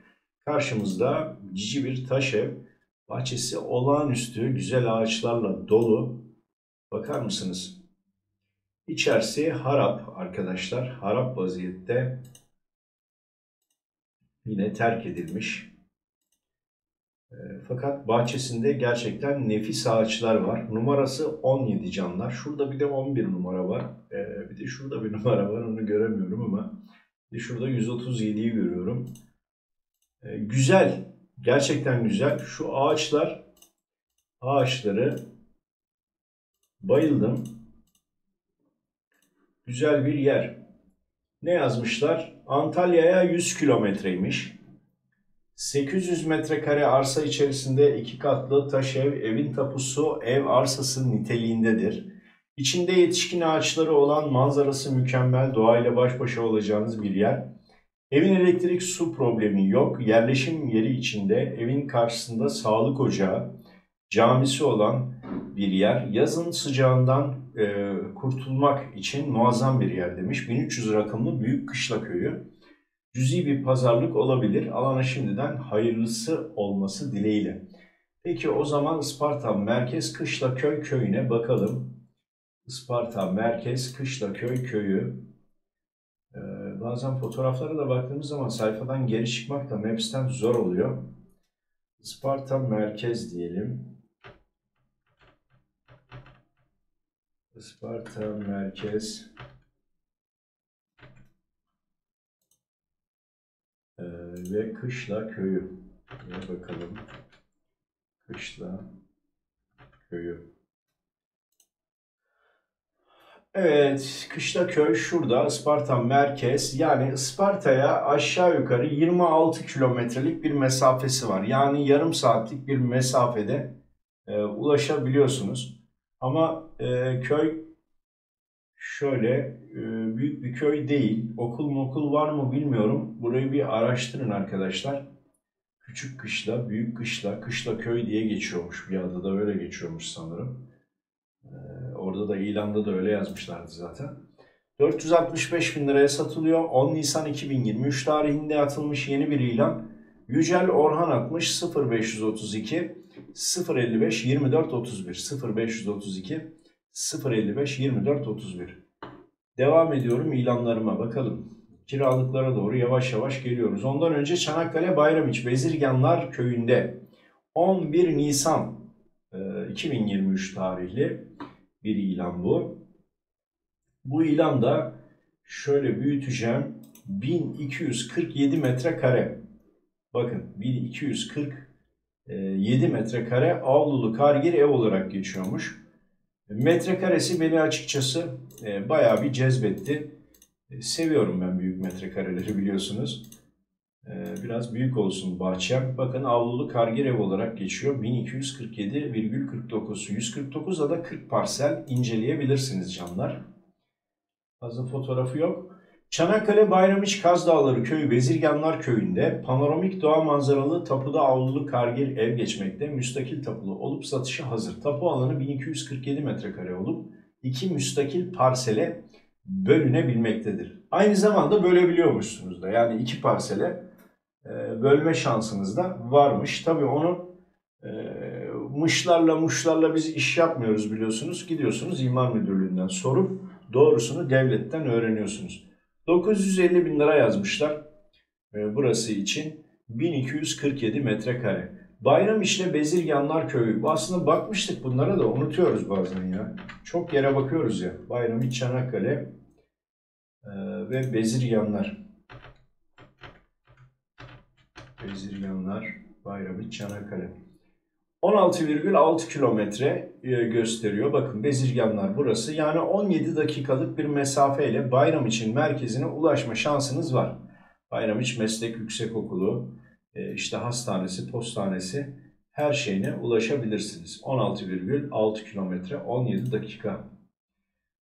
Karşımızda cici bir taş ev. Bahçesi olağanüstü, güzel ağaçlarla dolu. Bakar mısınız? İçerisi harap arkadaşlar. Harap vaziyette yine terk edilmiş. E, fakat bahçesinde gerçekten nefis ağaçlar var. Numarası 17 canlar. Şurada bir de 11 numara var. E, bir de şurada bir numara var. Onu göremiyorum ama bir de şurada 137'yi görüyorum. E, güzel. Gerçekten güzel. Şu ağaçlar ağaçları bayıldım. Güzel bir yer. Ne yazmışlar? Antalya'ya 100 kilometreymiş. 800 metrekare arsa içerisinde iki katlı taş ev, evin tapusu ev arsası niteliğindedir. İçinde yetişkin ağaçları olan manzarası mükemmel, doğayla baş başa olacağınız bir yer. Evin elektrik su problemi yok. Yerleşim yeri içinde evin karşısında sağlık ocağı, camisi olan bir yer. Yazın sıcağından e, kurtulmak için muazzam bir yer demiş. 1300 rakımlı Büyük Kışla Köyü. Cüzi bir pazarlık olabilir. Alana şimdiden hayırlısı olması dileğiyle. Peki o zaman Isparta Merkez Kışla Köy köyüne bakalım. Isparta Merkez Kışla Köy köyü. Ee, bazen fotoğraflara da baktığımız zaman sayfadan geri çıkmak da Maps'ten zor oluyor. Isparta merkez diyelim. Isparta merkez ee, ve Kışla köyü. Buna bakalım. Kışla köyü. Evet, Kışla köy şurada, Isparta merkez. Yani Isparta'ya aşağı yukarı 26 kilometrelik bir mesafesi var. Yani yarım saatlik bir mesafede e, ulaşabiliyorsunuz. Ama e, köy şöyle e, büyük bir köy değil. Okul okul var mı bilmiyorum. Burayı bir araştırın arkadaşlar. Küçük kışla, büyük kışla, kışla köy diye geçiyormuş. Bir adı da öyle geçiyormuş sanırım. Ee, orada da ilanda da öyle yazmışlardı zaten. 465 bin liraya satılıyor. 10 Nisan 2023 tarihinde atılmış yeni bir ilan. Yücel Orhan atmış 0532 055 24 31 0532 055 24 31 Devam ediyorum ilanlarıma bakalım. Kiralıklara doğru yavaş yavaş geliyoruz. Ondan önce Çanakkale Bayramiç Bezirganlar Köyü'nde 11 Nisan 2023 e, tarihli bir ilan bu. Bu ilan da şöyle büyüteceğim. 1247 metrekare. Bakın 1247 metrekare avlulu kargir ev olarak geçiyormuş. Metrekaresi beni açıkçası e, bayağı bir cezbetti. E, seviyorum ben büyük metrekareleri biliyorsunuz. E, biraz büyük olsun bahçem. Bakın avlulu kargir ev olarak geçiyor. 1247,49. 149'da da 40 parsel inceleyebilirsiniz canlar. Fazla fotoğrafı yok. Çanakkale Bayramiç Kaz Dağları Köyü Bezirganlar Köyü'nde panoramik doğa manzaralı tapuda avlulu kargir ev geçmekte. Müstakil tapulu olup satışa hazır. Tapu alanı 1247 metrekare olup iki müstakil parsele bölünebilmektedir. Aynı zamanda bölebiliyormuşsunuz da. Yani iki parsele e, bölme şansınız da varmış. Tabii onu e, mışlarla muşlarla biz iş yapmıyoruz biliyorsunuz. Gidiyorsunuz imar müdürlüğünden sorup doğrusunu devletten öğreniyorsunuz. 950 bin lira yazmışlar e, burası için. 1247 metrekare. Bayram işle Bezirganlar Köyü. Aslında bakmıştık bunlara da unutuyoruz bazen ya. Çok yere bakıyoruz ya. Bayram Çanakkale e, ve Bezirganlar. Bezirganlar, Bayram Çanakkale. 16,6 kilometre e, gösteriyor. Bakın Bezirganlar burası. Yani 17 dakikalık bir mesafeyle Bayram için merkezine ulaşma şansınız var. Bayram için Meslek Yüksekokulu, e, işte hastanesi, postanesi her şeyine ulaşabilirsiniz. 16,6 kilometre 17 dakika.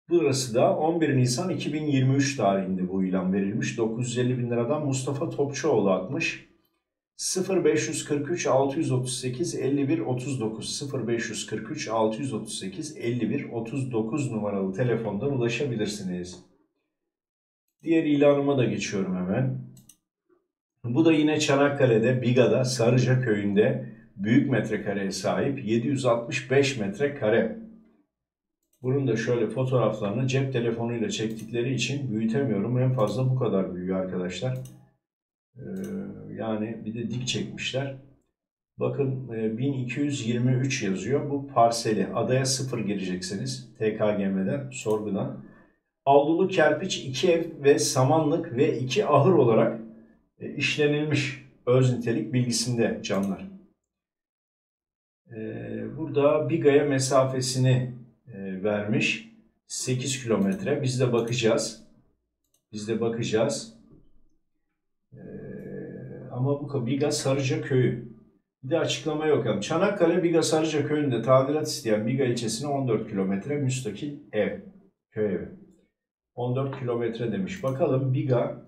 Burası da 11 Nisan 2023 tarihinde bu ilan verilmiş. 950 bin liradan Mustafa Topçuoğlu atmış. 0543 638 51 39 0543 638 51 39 numaralı telefondan ulaşabilirsiniz. Diğer ilanıma da geçiyorum hemen. Bu da yine Çanakkale'de Biga'da Sarıca köyünde büyük metrekareye sahip 765 metrekare. Bunun da şöyle fotoğraflarını cep telefonuyla çektikleri için büyütemiyorum. En fazla bu kadar büyüyor arkadaşlar. Ee, yani bir de dik çekmişler. Bakın 1223 e, yazıyor. Bu parseli. Adaya sıfır gireceksiniz. TKGM'den, sorgudan. Avlulu kerpiç iki ev ve samanlık ve iki ahır olarak e, işlenilmiş öz nitelik bilgisinde canlar. E, burada Biga'ya mesafesini vermiş. 8 kilometre. Biz de bakacağız. Biz de bakacağız. Ama bu Biga Sarıca Köyü. Bir de açıklama yok. Yani Çanakkale Biga Sarıca Köyü'nde tadilat isteyen Biga ilçesine 14 kilometre müstakil ev. Köy evi. 14 kilometre demiş. Bakalım Biga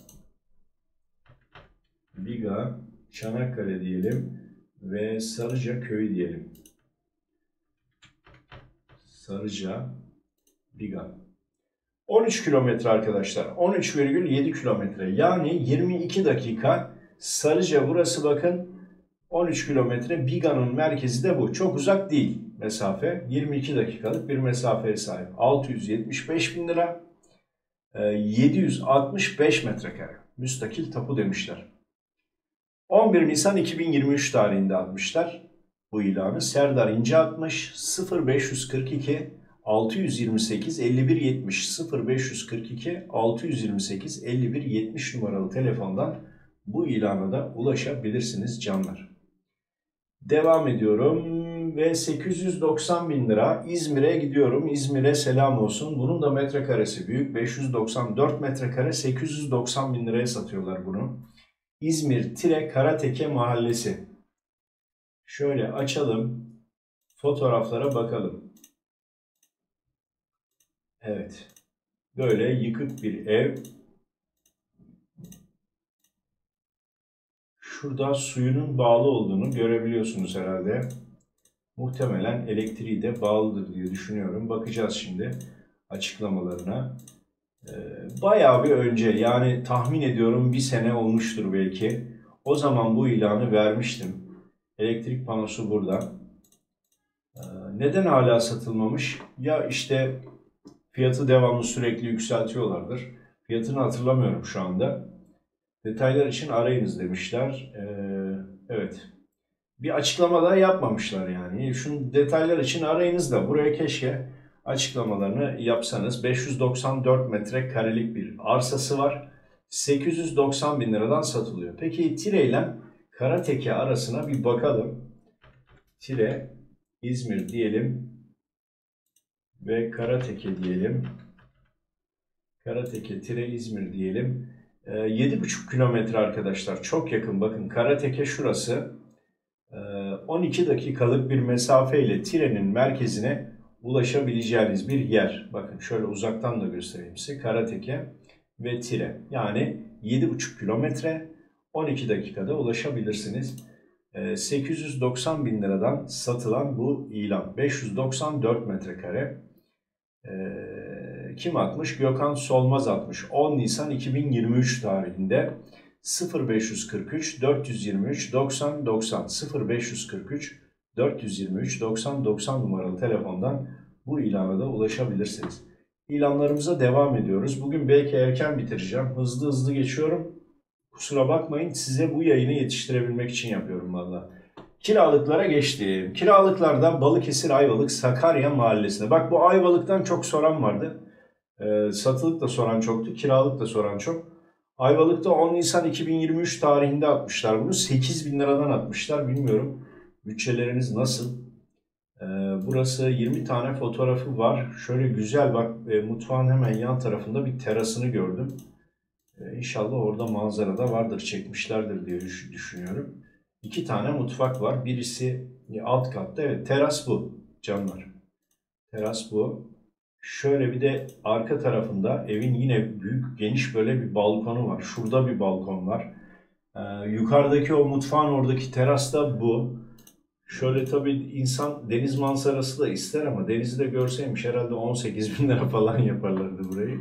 Biga Çanakkale diyelim ve Sarıca Köyü diyelim. Sarıca Biga. 13 kilometre arkadaşlar. 13,7 kilometre. Yani 22 dakika Sarıca burası bakın 13 kilometre. Biga'nın merkezi de bu. Çok uzak değil mesafe. 22 dakikalık bir mesafeye sahip. 675 bin lira. 765 e, metrekare. Müstakil tapu demişler. 11 Nisan 2023 tarihinde atmışlar bu ilanı. Serdar İnce atmış 0542 628 51 70 0542 628 51 70 numaralı telefondan bu ilana da ulaşabilirsiniz canlar. Devam ediyorum ve 890 bin lira İzmir'e gidiyorum. İzmir'e selam olsun. Bunun da metrekaresi büyük. 594 metrekare 890 bin liraya satıyorlar bunu. İzmir Tire Karateke Mahallesi. Şöyle açalım. Fotoğraflara bakalım. Evet. Böyle yıkık bir ev. Şurada suyunun bağlı olduğunu görebiliyorsunuz herhalde. Muhtemelen elektriği de bağlıdır diye düşünüyorum. Bakacağız şimdi açıklamalarına. Ee, bayağı bir önce yani tahmin ediyorum bir sene olmuştur belki. O zaman bu ilanı vermiştim. Elektrik panosu burada. Ee, neden hala satılmamış? Ya işte fiyatı devamlı sürekli yükseltiyorlardır. Fiyatını hatırlamıyorum şu anda. Detaylar için arayınız demişler. Ee, evet bir açıklama da yapmamışlar yani. Şu detaylar için arayınız da buraya keşke açıklamalarını yapsanız. 594 metre karelik bir arsası var. 890 bin liradan satılıyor. Peki Tire ile Karateke arasına bir bakalım. Tire İzmir diyelim ve Karateke diyelim. Karateke Tire İzmir diyelim. 7,5 ee, kilometre arkadaşlar. Çok yakın. Bakın Karateke şurası. 12 ee, dakikalık bir mesafeyle trenin merkezine ulaşabileceğiniz bir yer. Bakın şöyle uzaktan da göstereyim size. Karateke ve Tire. Yani 7,5 kilometre 12 dakikada ulaşabilirsiniz. 890 ee, bin liradan satılan bu ilan. 594 metrekare. Kim atmış? Gökhan Solmaz atmış. 10 Nisan 2023 tarihinde 0543 423 90 90 0543 423 90 90 numaralı telefondan bu ilana da ulaşabilirsiniz. İlanlarımıza devam ediyoruz. Bugün belki erken bitireceğim. Hızlı hızlı geçiyorum. Kusura bakmayın size bu yayını yetiştirebilmek için yapıyorum valla. Kiralıklara geçtim. Kiralıklarda Balıkesir Ayvalık Sakarya mahallesinde. Bak bu Ayvalık'tan çok soran vardı. Ee, satılık da soran çoktu. Kiralık da soran çok. Ayvalık'ta 10 Nisan 2023 tarihinde atmışlar bunu. 8 bin liradan atmışlar. Bilmiyorum bütçeleriniz nasıl? Ee, burası 20 tane fotoğrafı var. Şöyle güzel bak e, mutfağın hemen yan tarafında bir terasını gördüm. Ee, inşallah orada manzara da vardır çekmişlerdir diye düşünüyorum. İki tane mutfak var. Birisi alt katta. Evet teras bu canlar. Teras bu. Şöyle bir de arka tarafında evin yine büyük geniş böyle bir balkonu var. Şurada bir balkon var. Ee, yukarıdaki o mutfağın oradaki terasta bu. Şöyle tabii insan deniz manzarası da ister ama denizi de görseymiş herhalde 18 bin lira falan yaparlardı burayı.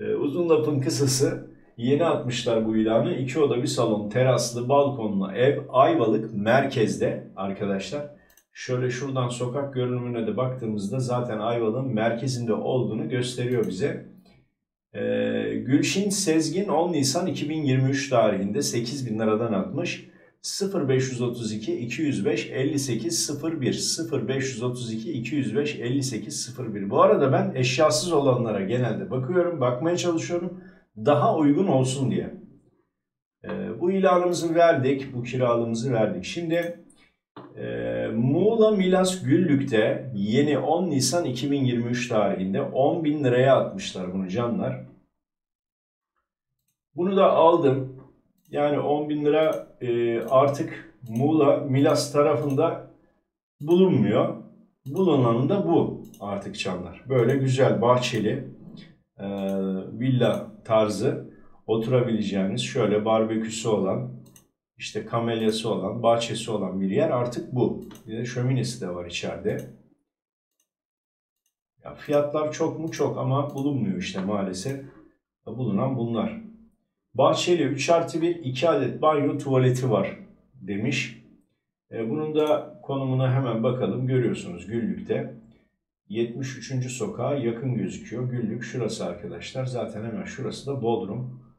Ee, uzun lafın kısası yeni atmışlar bu ilanı. İki oda bir salon, teraslı, balkonlu ev Ayvalık merkezde arkadaşlar. Şöyle şuradan sokak görünümüne de baktığımızda zaten Ayvalık'ın merkezinde olduğunu gösteriyor bize. Ee, Gülşin Sezgin 10 Nisan 2023 tarihinde 8 bin liradan atmış. 0532 205 58 01 0532 205 58 01 Bu arada ben eşyasız olanlara genelde bakıyorum, bakmaya çalışıyorum. Daha uygun olsun diye. Ee, bu ilanımızı verdik, bu kiralığımızı verdik. Şimdi ee, Muğla Milas Güllük'te yeni 10 Nisan 2023 tarihinde 10 bin liraya atmışlar bunu canlar. Bunu da aldım. Yani 10 bin lira e, artık Muğla Milas tarafında bulunmuyor. Bulunanı da bu artık canlar. Böyle güzel bahçeli e, villa tarzı oturabileceğiniz şöyle barbeküsü olan işte kamelyası olan, bahçesi olan bir yer artık bu. Bir de şöminesi de var içeride. Ya fiyatlar çok mu çok ama bulunmuyor işte maalesef. Bulunan bunlar. Bahçeli 3 artı 1 2 adet banyo tuvaleti var demiş. E, bunun da konumuna hemen bakalım. Görüyorsunuz Güllük'te. 73. sokağa yakın gözüküyor. Güllük şurası arkadaşlar. Zaten hemen şurası da Bodrum.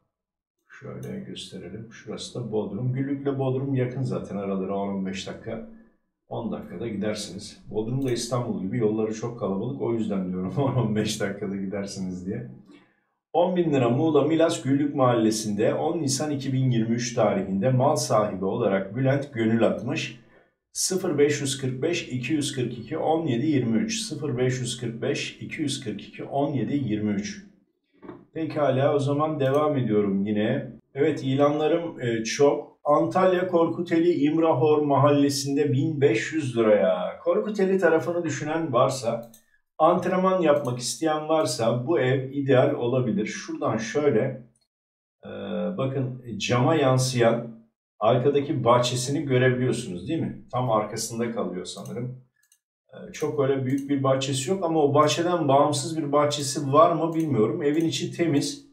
Şöyle gösterelim. Şurası da Bodrum. Güllük'le Bodrum yakın zaten. Araları 10-15 dakika. 10 dakikada gidersiniz. Bodrum da İstanbul gibi yolları çok kalabalık. O yüzden diyorum 10-15 dakikada gidersiniz diye. 10 bin lira Muğla Milas Güllük Mahallesi'nde 10 Nisan 2023 tarihinde mal sahibi olarak Bülent Gönül atmış. 0545 242 17 23 0545 242 17 23 Pekala o zaman devam ediyorum yine. Evet ilanlarım e, çok. Antalya Korkuteli İmrahor mahallesinde 1500 liraya. Korkuteli tarafını düşünen varsa, antrenman yapmak isteyen varsa bu ev ideal olabilir. Şuradan şöyle e, bakın cama yansıyan arkadaki bahçesini görebiliyorsunuz değil mi? Tam arkasında kalıyor sanırım. Ee, çok öyle büyük bir bahçesi yok ama o bahçeden bağımsız bir bahçesi var mı bilmiyorum. Evin içi temiz.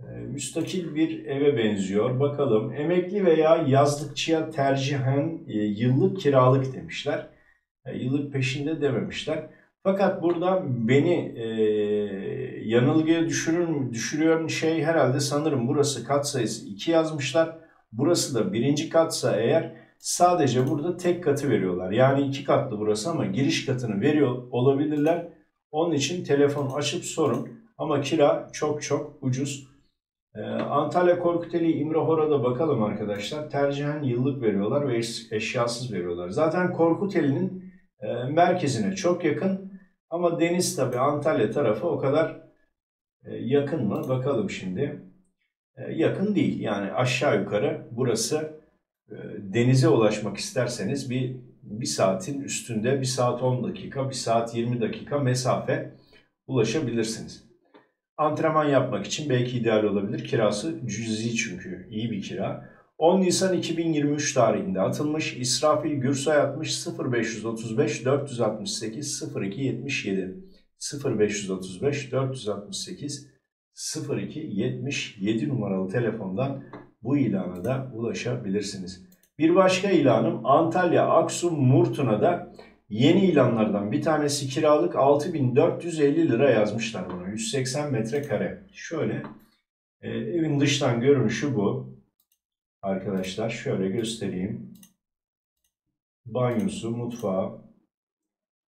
Ee, müstakil bir eve benziyor. Bakalım emekli veya yazlıkçıya tercihen e, yıllık kiralık demişler. E, yıllık peşinde dememişler. Fakat burada beni e, yanılgıya düşürür, düşürüyor şey herhalde sanırım burası kat sayısı 2 yazmışlar. Burası da birinci katsa eğer sadece burada tek katı veriyorlar. Yani iki katlı burası ama giriş katını veriyor olabilirler. Onun için telefon açıp sorun. Ama kira çok çok ucuz. Ee, Antalya Korkuteli İmrahor'a bakalım arkadaşlar. Tercihen yıllık veriyorlar ve eşyasız veriyorlar. Zaten Korkuteli'nin e, merkezine çok yakın. Ama deniz tabi Antalya tarafı o kadar e, yakın mı? Bakalım şimdi. E, yakın değil. Yani aşağı yukarı burası denize ulaşmak isterseniz bir, bir saatin üstünde bir saat 10 dakika, bir saat 20 dakika mesafe ulaşabilirsiniz. Antrenman yapmak için belki ideal olabilir. Kirası cüzi çünkü iyi bir kira. 10 Nisan 2023 tarihinde atılmış. İsrafil Gürsay atmış 0535 468 0277 0535 468 0277 numaralı telefondan bu ilana da ulaşabilirsiniz. Bir başka ilanım Antalya Aksum Murtuna'da yeni ilanlardan bir tanesi kiralık 6450 lira yazmışlar buna. 180 metrekare. Şöyle e, evin dıştan görünüşü bu. Arkadaşlar şöyle göstereyim. Banyosu, mutfağı.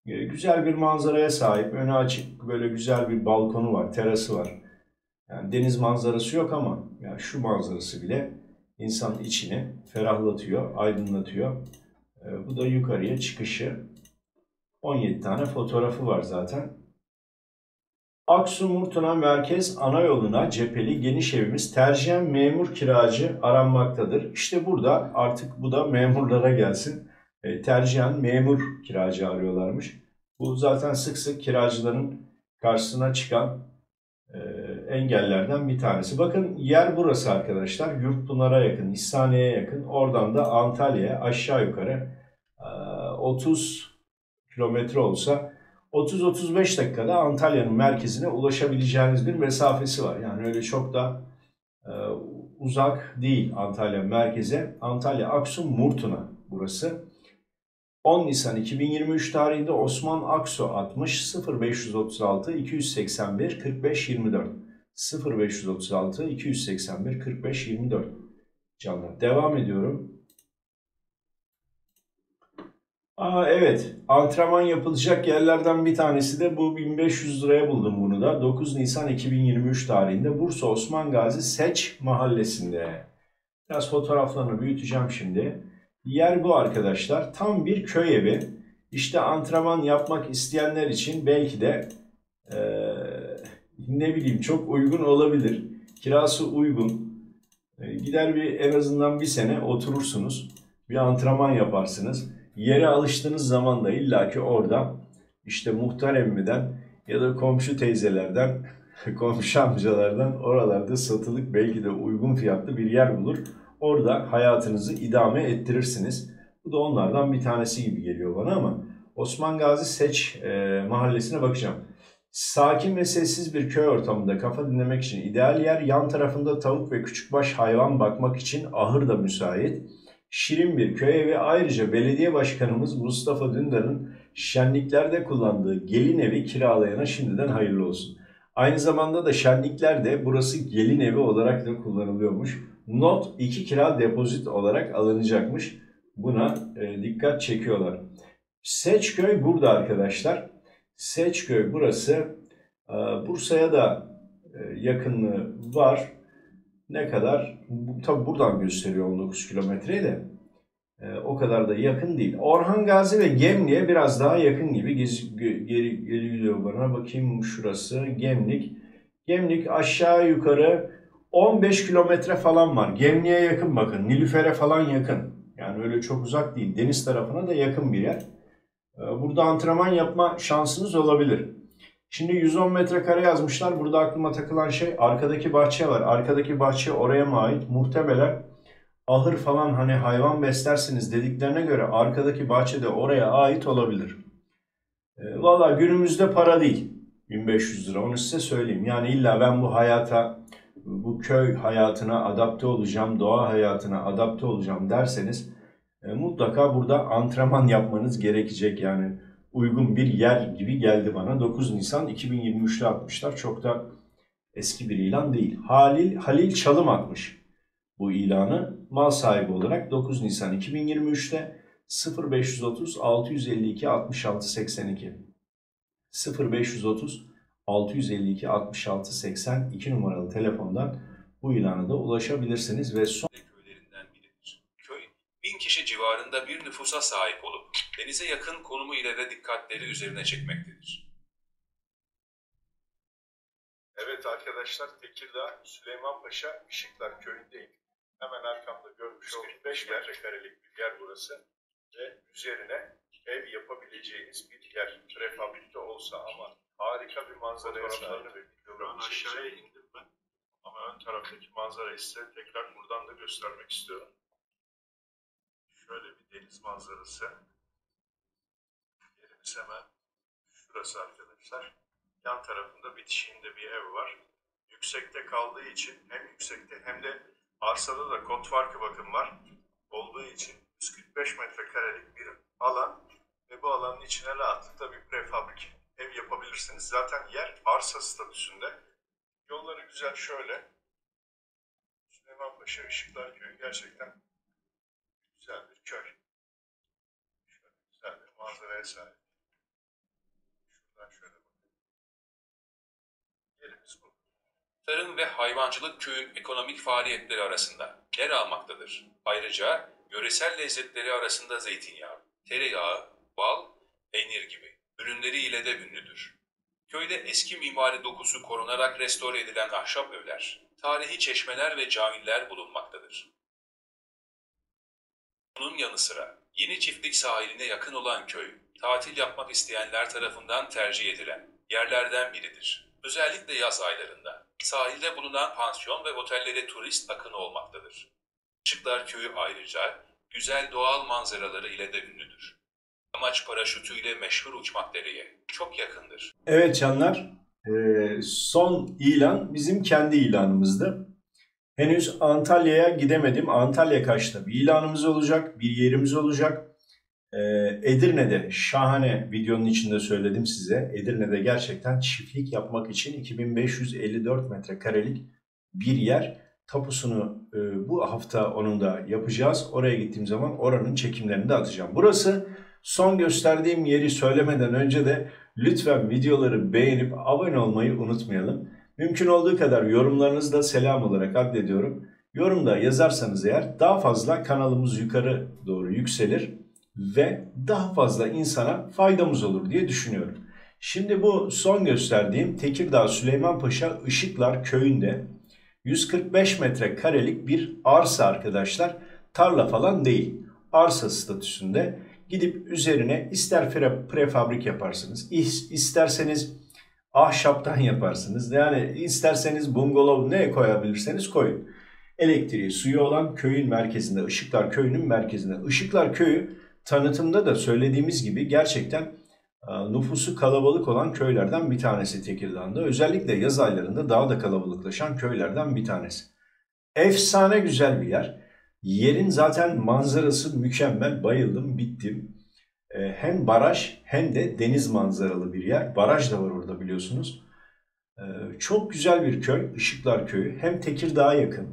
E, güzel bir manzaraya sahip. Önü açık böyle güzel bir balkonu var, terası var. Yani deniz manzarası yok ama yani şu manzarası bile insanın içini ferahlatıyor, aydınlatıyor. E, bu da yukarıya çıkışı. 17 tane fotoğrafı var zaten. Aksu Murtuna Merkez ana yoluna cepheli geniş evimiz tercihen memur kiracı aranmaktadır. İşte burada artık bu da memurlara gelsin. E, tercihen memur kiracı arıyorlarmış. Bu zaten sık sık kiracıların karşısına çıkan engellerden bir tanesi. Bakın yer burası arkadaşlar. Yurtpınar'a yakın, İhsaniye'ye yakın. Oradan da Antalya'ya aşağı yukarı 30 e, kilometre olsa 30-35 dakikada Antalya'nın merkezine ulaşabileceğiniz bir mesafesi var. Yani öyle çok da e, uzak değil Antalya merkeze. Antalya Aksum Murtuna burası. 10 Nisan 2023 tarihinde Osman Aksu atmış 0536 281 45 24 0536 281 45 24 canlar. Devam ediyorum. Aa, evet antrenman yapılacak yerlerden bir tanesi de bu 1500 liraya buldum bunu da 9 Nisan 2023 tarihinde Bursa Osman Gazi Seç mahallesinde. Biraz fotoğraflarını büyüteceğim şimdi. Yer bu arkadaşlar. Tam bir köy evi. İşte antrenman yapmak isteyenler için belki de e, ne bileyim çok uygun olabilir. Kirası uygun. E, gider bir en azından bir sene oturursunuz. Bir antrenman yaparsınız. Yere alıştığınız zaman da illaki orada işte muhtar emmiden ya da komşu teyzelerden, komşu amcalardan oralarda satılık belki de uygun fiyatlı bir yer bulur. Orada hayatınızı idame ettirirsiniz. Bu da onlardan bir tanesi gibi geliyor bana ama Osman Gazi Seç e, mahallesine bakacağım. Sakin ve sessiz bir köy ortamında kafa dinlemek için ideal yer. Yan tarafında tavuk ve küçükbaş hayvan bakmak için ahır da müsait. şirin bir köy evi. Ayrıca belediye başkanımız Mustafa Dündar'ın şenliklerde kullandığı gelin evi kiralayana şimdiden hayırlı olsun. Aynı zamanda da şenliklerde burası gelin evi olarak da kullanılıyormuş. Not 2 kira depozit olarak alınacakmış. Buna e, dikkat çekiyorlar. Seçköy burada arkadaşlar. Seçköy burası. E, Bursa'ya da e, yakınlığı var. Ne kadar? Tabi buradan gösteriyor 19 kilometreyi de. E, o kadar da yakın değil. Orhan Gazi ve Gemlik'e biraz daha yakın gibi geri geliyor bana. Bakayım şurası Gemlik. Gemlik aşağı yukarı 15 kilometre falan var. Gemlik'e yakın bakın. Nilüfer'e falan yakın. Yani öyle çok uzak değil. Deniz tarafına da yakın bir yer. E, burada antrenman yapma şansınız olabilir. Şimdi 110 metrekare yazmışlar. Burada aklıma takılan şey arkadaki bahçe var. Arkadaki bahçe oraya mı ait? Muhtemelen ahır falan hani hayvan beslersiniz dediklerine göre arkadaki bahçe de oraya ait olabilir. E, Valla günümüzde para değil. 1500 lira onu size söyleyeyim. Yani illa ben bu hayata, bu köy hayatına adapte olacağım, doğa hayatına adapte olacağım derseniz e, mutlaka burada antrenman yapmanız gerekecek. Yani uygun bir yer gibi geldi bana. 9 Nisan 2023'te atmışlar. Çok da eski bir ilan değil. Halil, Halil Çalım atmış bu ilanı. Mal sahibi olarak 9 Nisan 2023'te 0530 652 66 82 0530 652 66 82 numaralı telefondan bu ilana da ulaşabilirsiniz ve son köylerinden biridir. Köy, bin kişi civarında bir nüfusa sahip olup denize yakın konumu ile de dikkatleri üzerine çekmektedir. Evet arkadaşlar Tekirdağ Süleymanpaşa Işıklar Köyü'ndeyim. Hemen arkamda görmüş olduğunuz 5 metrekarelik bir yer burası. Ve üzerine ev yapabileceğiniz bir yer. Prefabrikte olsa ama harika bir manzaraya sahip. Ben aşağıya indim ben. Ama ön taraftaki manzarayı size tekrar buradan da göstermek istiyorum. Şöyle bir deniz manzarası. Yerimiz hemen şurası arkadaşlar. Yan tarafında bitişiğinde bir ev var. Yüksekte kaldığı için hem yüksekte hem de arsada da kod farkı bakım var. Olduğu için 145 metrekarelik bir alan ve bu alanın içine rahatlıkla bir prefabrik ev yapabilirsiniz. Zaten yer arsa statüsünde. Yolları güzel şöyle. Süleymanpaşa Işıklar Köyü gerçekten köy. Şöyle güzel bir manzaraya sahip. Şuradan şöyle bakın. Yerimiz bu. Tarım ve hayvancılık köyün ekonomik faaliyetleri arasında yer almaktadır. Ayrıca yöresel lezzetleri arasında zeytinyağı, tereyağı, bal, peynir gibi ürünleri ile de ünlüdür. Köyde eski mimari dokusu korunarak restore edilen ahşap evler, tarihi çeşmeler ve camiler bulunmaktadır. Bunun yanı sıra yeni çiftlik sahiline yakın olan köy, tatil yapmak isteyenler tarafından tercih edilen yerlerden biridir. Özellikle yaz aylarında sahilde bulunan pansiyon ve otellere turist akını olmaktadır. Işıklar Köyü ayrıca güzel doğal manzaraları ile de ünlüdür. Amaç paraşütüyle meşhur uçmak dereye çok yakındır. Evet canlar, son ilan bizim kendi ilanımızdı. Henüz Antalya'ya gidemedim. Antalya kaçta bir ilanımız olacak, bir yerimiz olacak. Ee, Edirne'de şahane videonun içinde söyledim size. Edirne'de gerçekten çiftlik yapmak için 2554 metrekarelik bir yer. Tapusunu e, bu hafta onun da yapacağız. Oraya gittiğim zaman oranın çekimlerini de atacağım. Burası son gösterdiğim yeri söylemeden önce de lütfen videoları beğenip abone olmayı unutmayalım. Mümkün olduğu kadar yorumlarınızı da selam olarak addediyorum. Yorumda yazarsanız eğer daha fazla kanalımız yukarı doğru yükselir ve daha fazla insana faydamız olur diye düşünüyorum. Şimdi bu son gösterdiğim Tekirdağ Süleymanpaşa Işıklar Köyü'nde 145 metrekarelik bir arsa arkadaşlar. Tarla falan değil. Arsa statüsünde gidip üzerine ister prefabrik yaparsınız, isterseniz ahşaptan yaparsınız. Yani isterseniz bungalov ne koyabilirseniz koyun. Elektriği, suyu olan köyün merkezinde, Işıklar Köyü'nün merkezinde. Işıklar Köyü tanıtımda da söylediğimiz gibi gerçekten e, nüfusu kalabalık olan köylerden bir tanesi Tekirdağ'da. Özellikle yaz aylarında daha da kalabalıklaşan köylerden bir tanesi. Efsane güzel bir yer. Yerin zaten manzarası mükemmel. Bayıldım, bittim. Ee, hem baraj hem de deniz manzaralı bir yer. Baraj da var orada biliyorsunuz. Ee, çok güzel bir köy, Işıklar Köyü. Hem Tekirdağ'a yakın,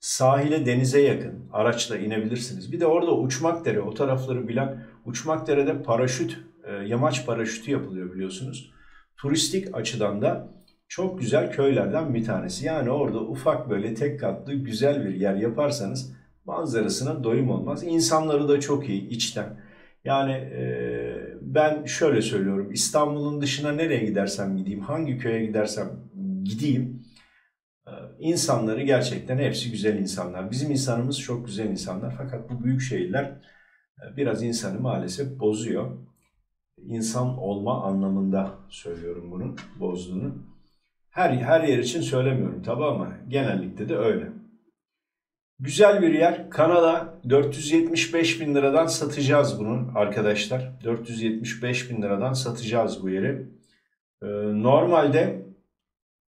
sahile denize yakın. Araçla inebilirsiniz. Bir de orada Uçmakdere, o tarafları bilen Uçmakdere'de paraşüt, e, yamaç paraşütü yapılıyor biliyorsunuz. Turistik açıdan da çok güzel köylerden bir tanesi. Yani orada ufak böyle tek katlı güzel bir yer yaparsanız manzarasına doyum olmaz. İnsanları da çok iyi içten. Yani e, ben şöyle söylüyorum İstanbul'un dışına nereye gidersem gideyim, hangi köye gidersem gideyim e, insanları gerçekten hepsi güzel insanlar. Bizim insanımız çok güzel insanlar fakat bu büyük şehirler e, biraz insanı maalesef bozuyor. İnsan olma anlamında söylüyorum bunu, bozduğunu. Her, her yer için söylemiyorum tabi ama genellikle de öyle. Güzel bir yer. Kanada 475 bin liradan satacağız bunu arkadaşlar. 475 bin liradan satacağız bu yeri. Ee, normalde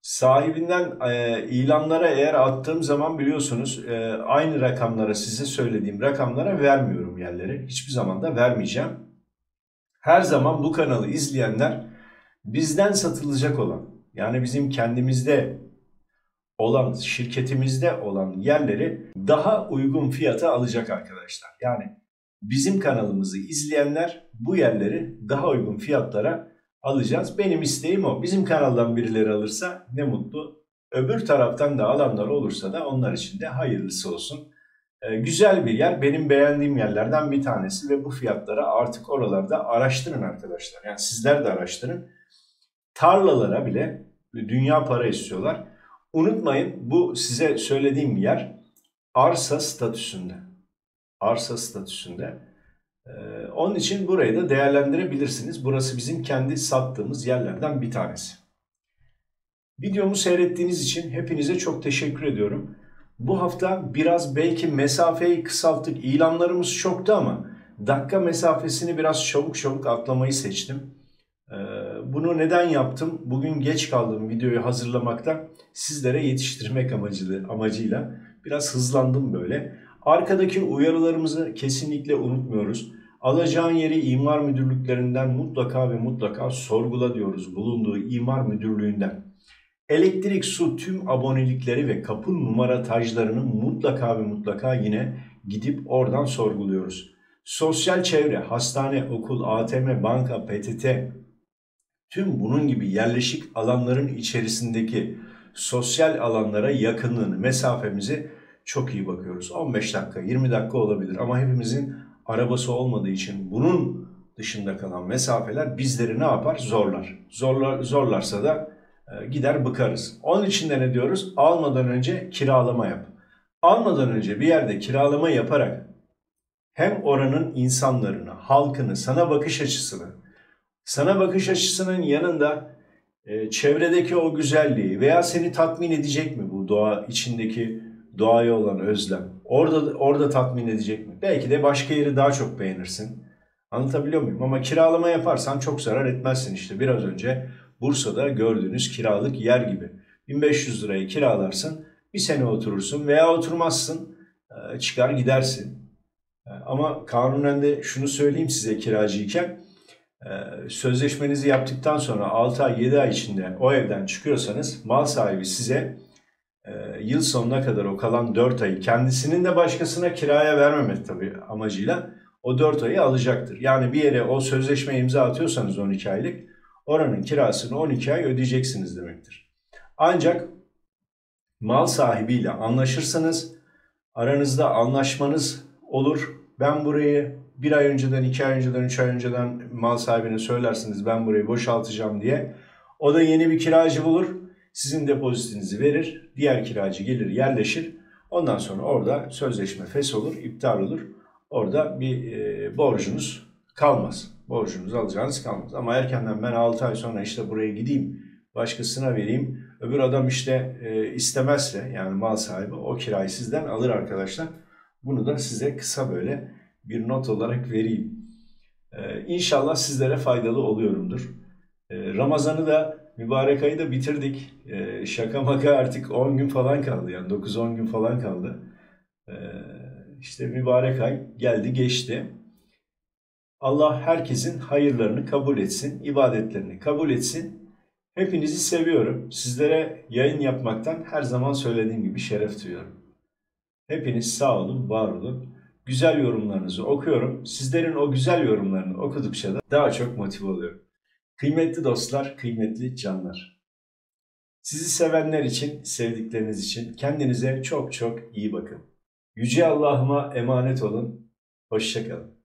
sahibinden e, ilanlara eğer attığım zaman biliyorsunuz e, aynı rakamlara size söylediğim rakamlara vermiyorum yerleri. Hiçbir zaman da vermeyeceğim. Her zaman bu kanalı izleyenler bizden satılacak olan yani bizim kendimizde olan şirketimizde olan yerleri daha uygun fiyata alacak arkadaşlar. Yani bizim kanalımızı izleyenler bu yerleri daha uygun fiyatlara alacağız. Benim isteğim o. Bizim kanaldan birileri alırsa ne mutlu. Öbür taraftan da alanlar olursa da onlar için de hayırlısı olsun. Ee, güzel bir yer. Benim beğendiğim yerlerden bir tanesi ve bu fiyatlara artık oralarda araştırın arkadaşlar. Yani sizler de araştırın. Tarlalara bile dünya para istiyorlar. Unutmayın bu size söylediğim yer arsa statüsünde. Arsa statüsünde. Ee, onun için burayı da değerlendirebilirsiniz. Burası bizim kendi sattığımız yerlerden bir tanesi. Videomu seyrettiğiniz için hepinize çok teşekkür ediyorum. Bu hafta biraz belki mesafeyi kısalttık. İlanlarımız çoktu ama dakika mesafesini biraz çabuk çabuk atlamayı seçtim. Ee, bunu neden yaptım? Bugün geç kaldım videoyu hazırlamakta. Sizlere yetiştirmek amacıyla, amacıyla biraz hızlandım böyle. Arkadaki uyarılarımızı kesinlikle unutmuyoruz. Alacağın yeri imar müdürlüklerinden mutlaka ve mutlaka sorgula diyoruz bulunduğu imar müdürlüğünden. Elektrik, su, tüm abonelikleri ve kapı numara tajlarını mutlaka ve mutlaka yine gidip oradan sorguluyoruz. Sosyal çevre, hastane, okul, ATM, banka, PTT, Tüm bunun gibi yerleşik alanların içerisindeki sosyal alanlara yakınlığını, mesafemizi çok iyi bakıyoruz. 15 dakika, 20 dakika olabilir ama hepimizin arabası olmadığı için bunun dışında kalan mesafeler bizleri ne yapar? Zorlar. Zorlar zorlarsa da e, gider bıkarız. Onun için de ne diyoruz? Almadan önce kiralama yap. Almadan önce bir yerde kiralama yaparak hem oranın insanlarını, halkını, sana bakış açısını, sana bakış açısının yanında e, çevredeki o güzelliği veya seni tatmin edecek mi bu doğa içindeki doğaya olan özlem? Orada orada tatmin edecek mi? Belki de başka yeri daha çok beğenirsin. Anlatabiliyor muyum? Ama kiralama yaparsan çok zarar etmezsin işte. Biraz önce Bursa'da gördüğünüz kiralık yer gibi. 1500 lirayı kiralarsın, bir sene oturursun veya oturmazsın, e, çıkar gidersin. E, ama kanunen de şunu söyleyeyim size kiracıyken, sözleşmenizi yaptıktan sonra 6 ay 7 ay içinde o evden çıkıyorsanız mal sahibi size e, yıl sonuna kadar o kalan 4 ayı kendisinin de başkasına kiraya vermemek tabii amacıyla o 4 ayı alacaktır. Yani bir yere o sözleşme imza atıyorsanız 12 aylık oranın kirasını 12 ay ödeyeceksiniz demektir. Ancak mal sahibiyle anlaşırsanız aranızda anlaşmanız olur. Ben burayı bir ay önceden, iki ay önceden, üç ay önceden mal sahibine söylersiniz ben burayı boşaltacağım diye. O da yeni bir kiracı bulur. Sizin depozitinizi verir. Diğer kiracı gelir yerleşir. Ondan sonra orada sözleşme fes olur, iptal olur. Orada bir e, borcunuz kalmaz. Borcunuzu alacağınız kalmaz. Ama erkenden ben 6 ay sonra işte buraya gideyim, başkasına vereyim. Öbür adam işte e, istemezse yani mal sahibi o kirayı sizden alır arkadaşlar. Bunu da size kısa böyle bir not olarak vereyim. Ee, inşallah sizlere faydalı oluyorumdur. Ee, Ramazan'ı da mübarek ayı da bitirdik. Ee, şaka maka artık 10 gün falan kaldı yani 9-10 gün falan kaldı. Ee, işte mübarek ay geldi geçti. Allah herkesin hayırlarını kabul etsin, ibadetlerini kabul etsin. Hepinizi seviyorum. Sizlere yayın yapmaktan her zaman söylediğim gibi şeref duyuyorum. Hepiniz sağ olun, var olun. Güzel yorumlarınızı okuyorum. Sizlerin o güzel yorumlarını okudukça da daha çok motive oluyorum. Kıymetli dostlar, kıymetli canlar. Sizi sevenler için, sevdikleriniz için kendinize çok çok iyi bakın. Yüce Allah'ıma emanet olun. Hoşçakalın.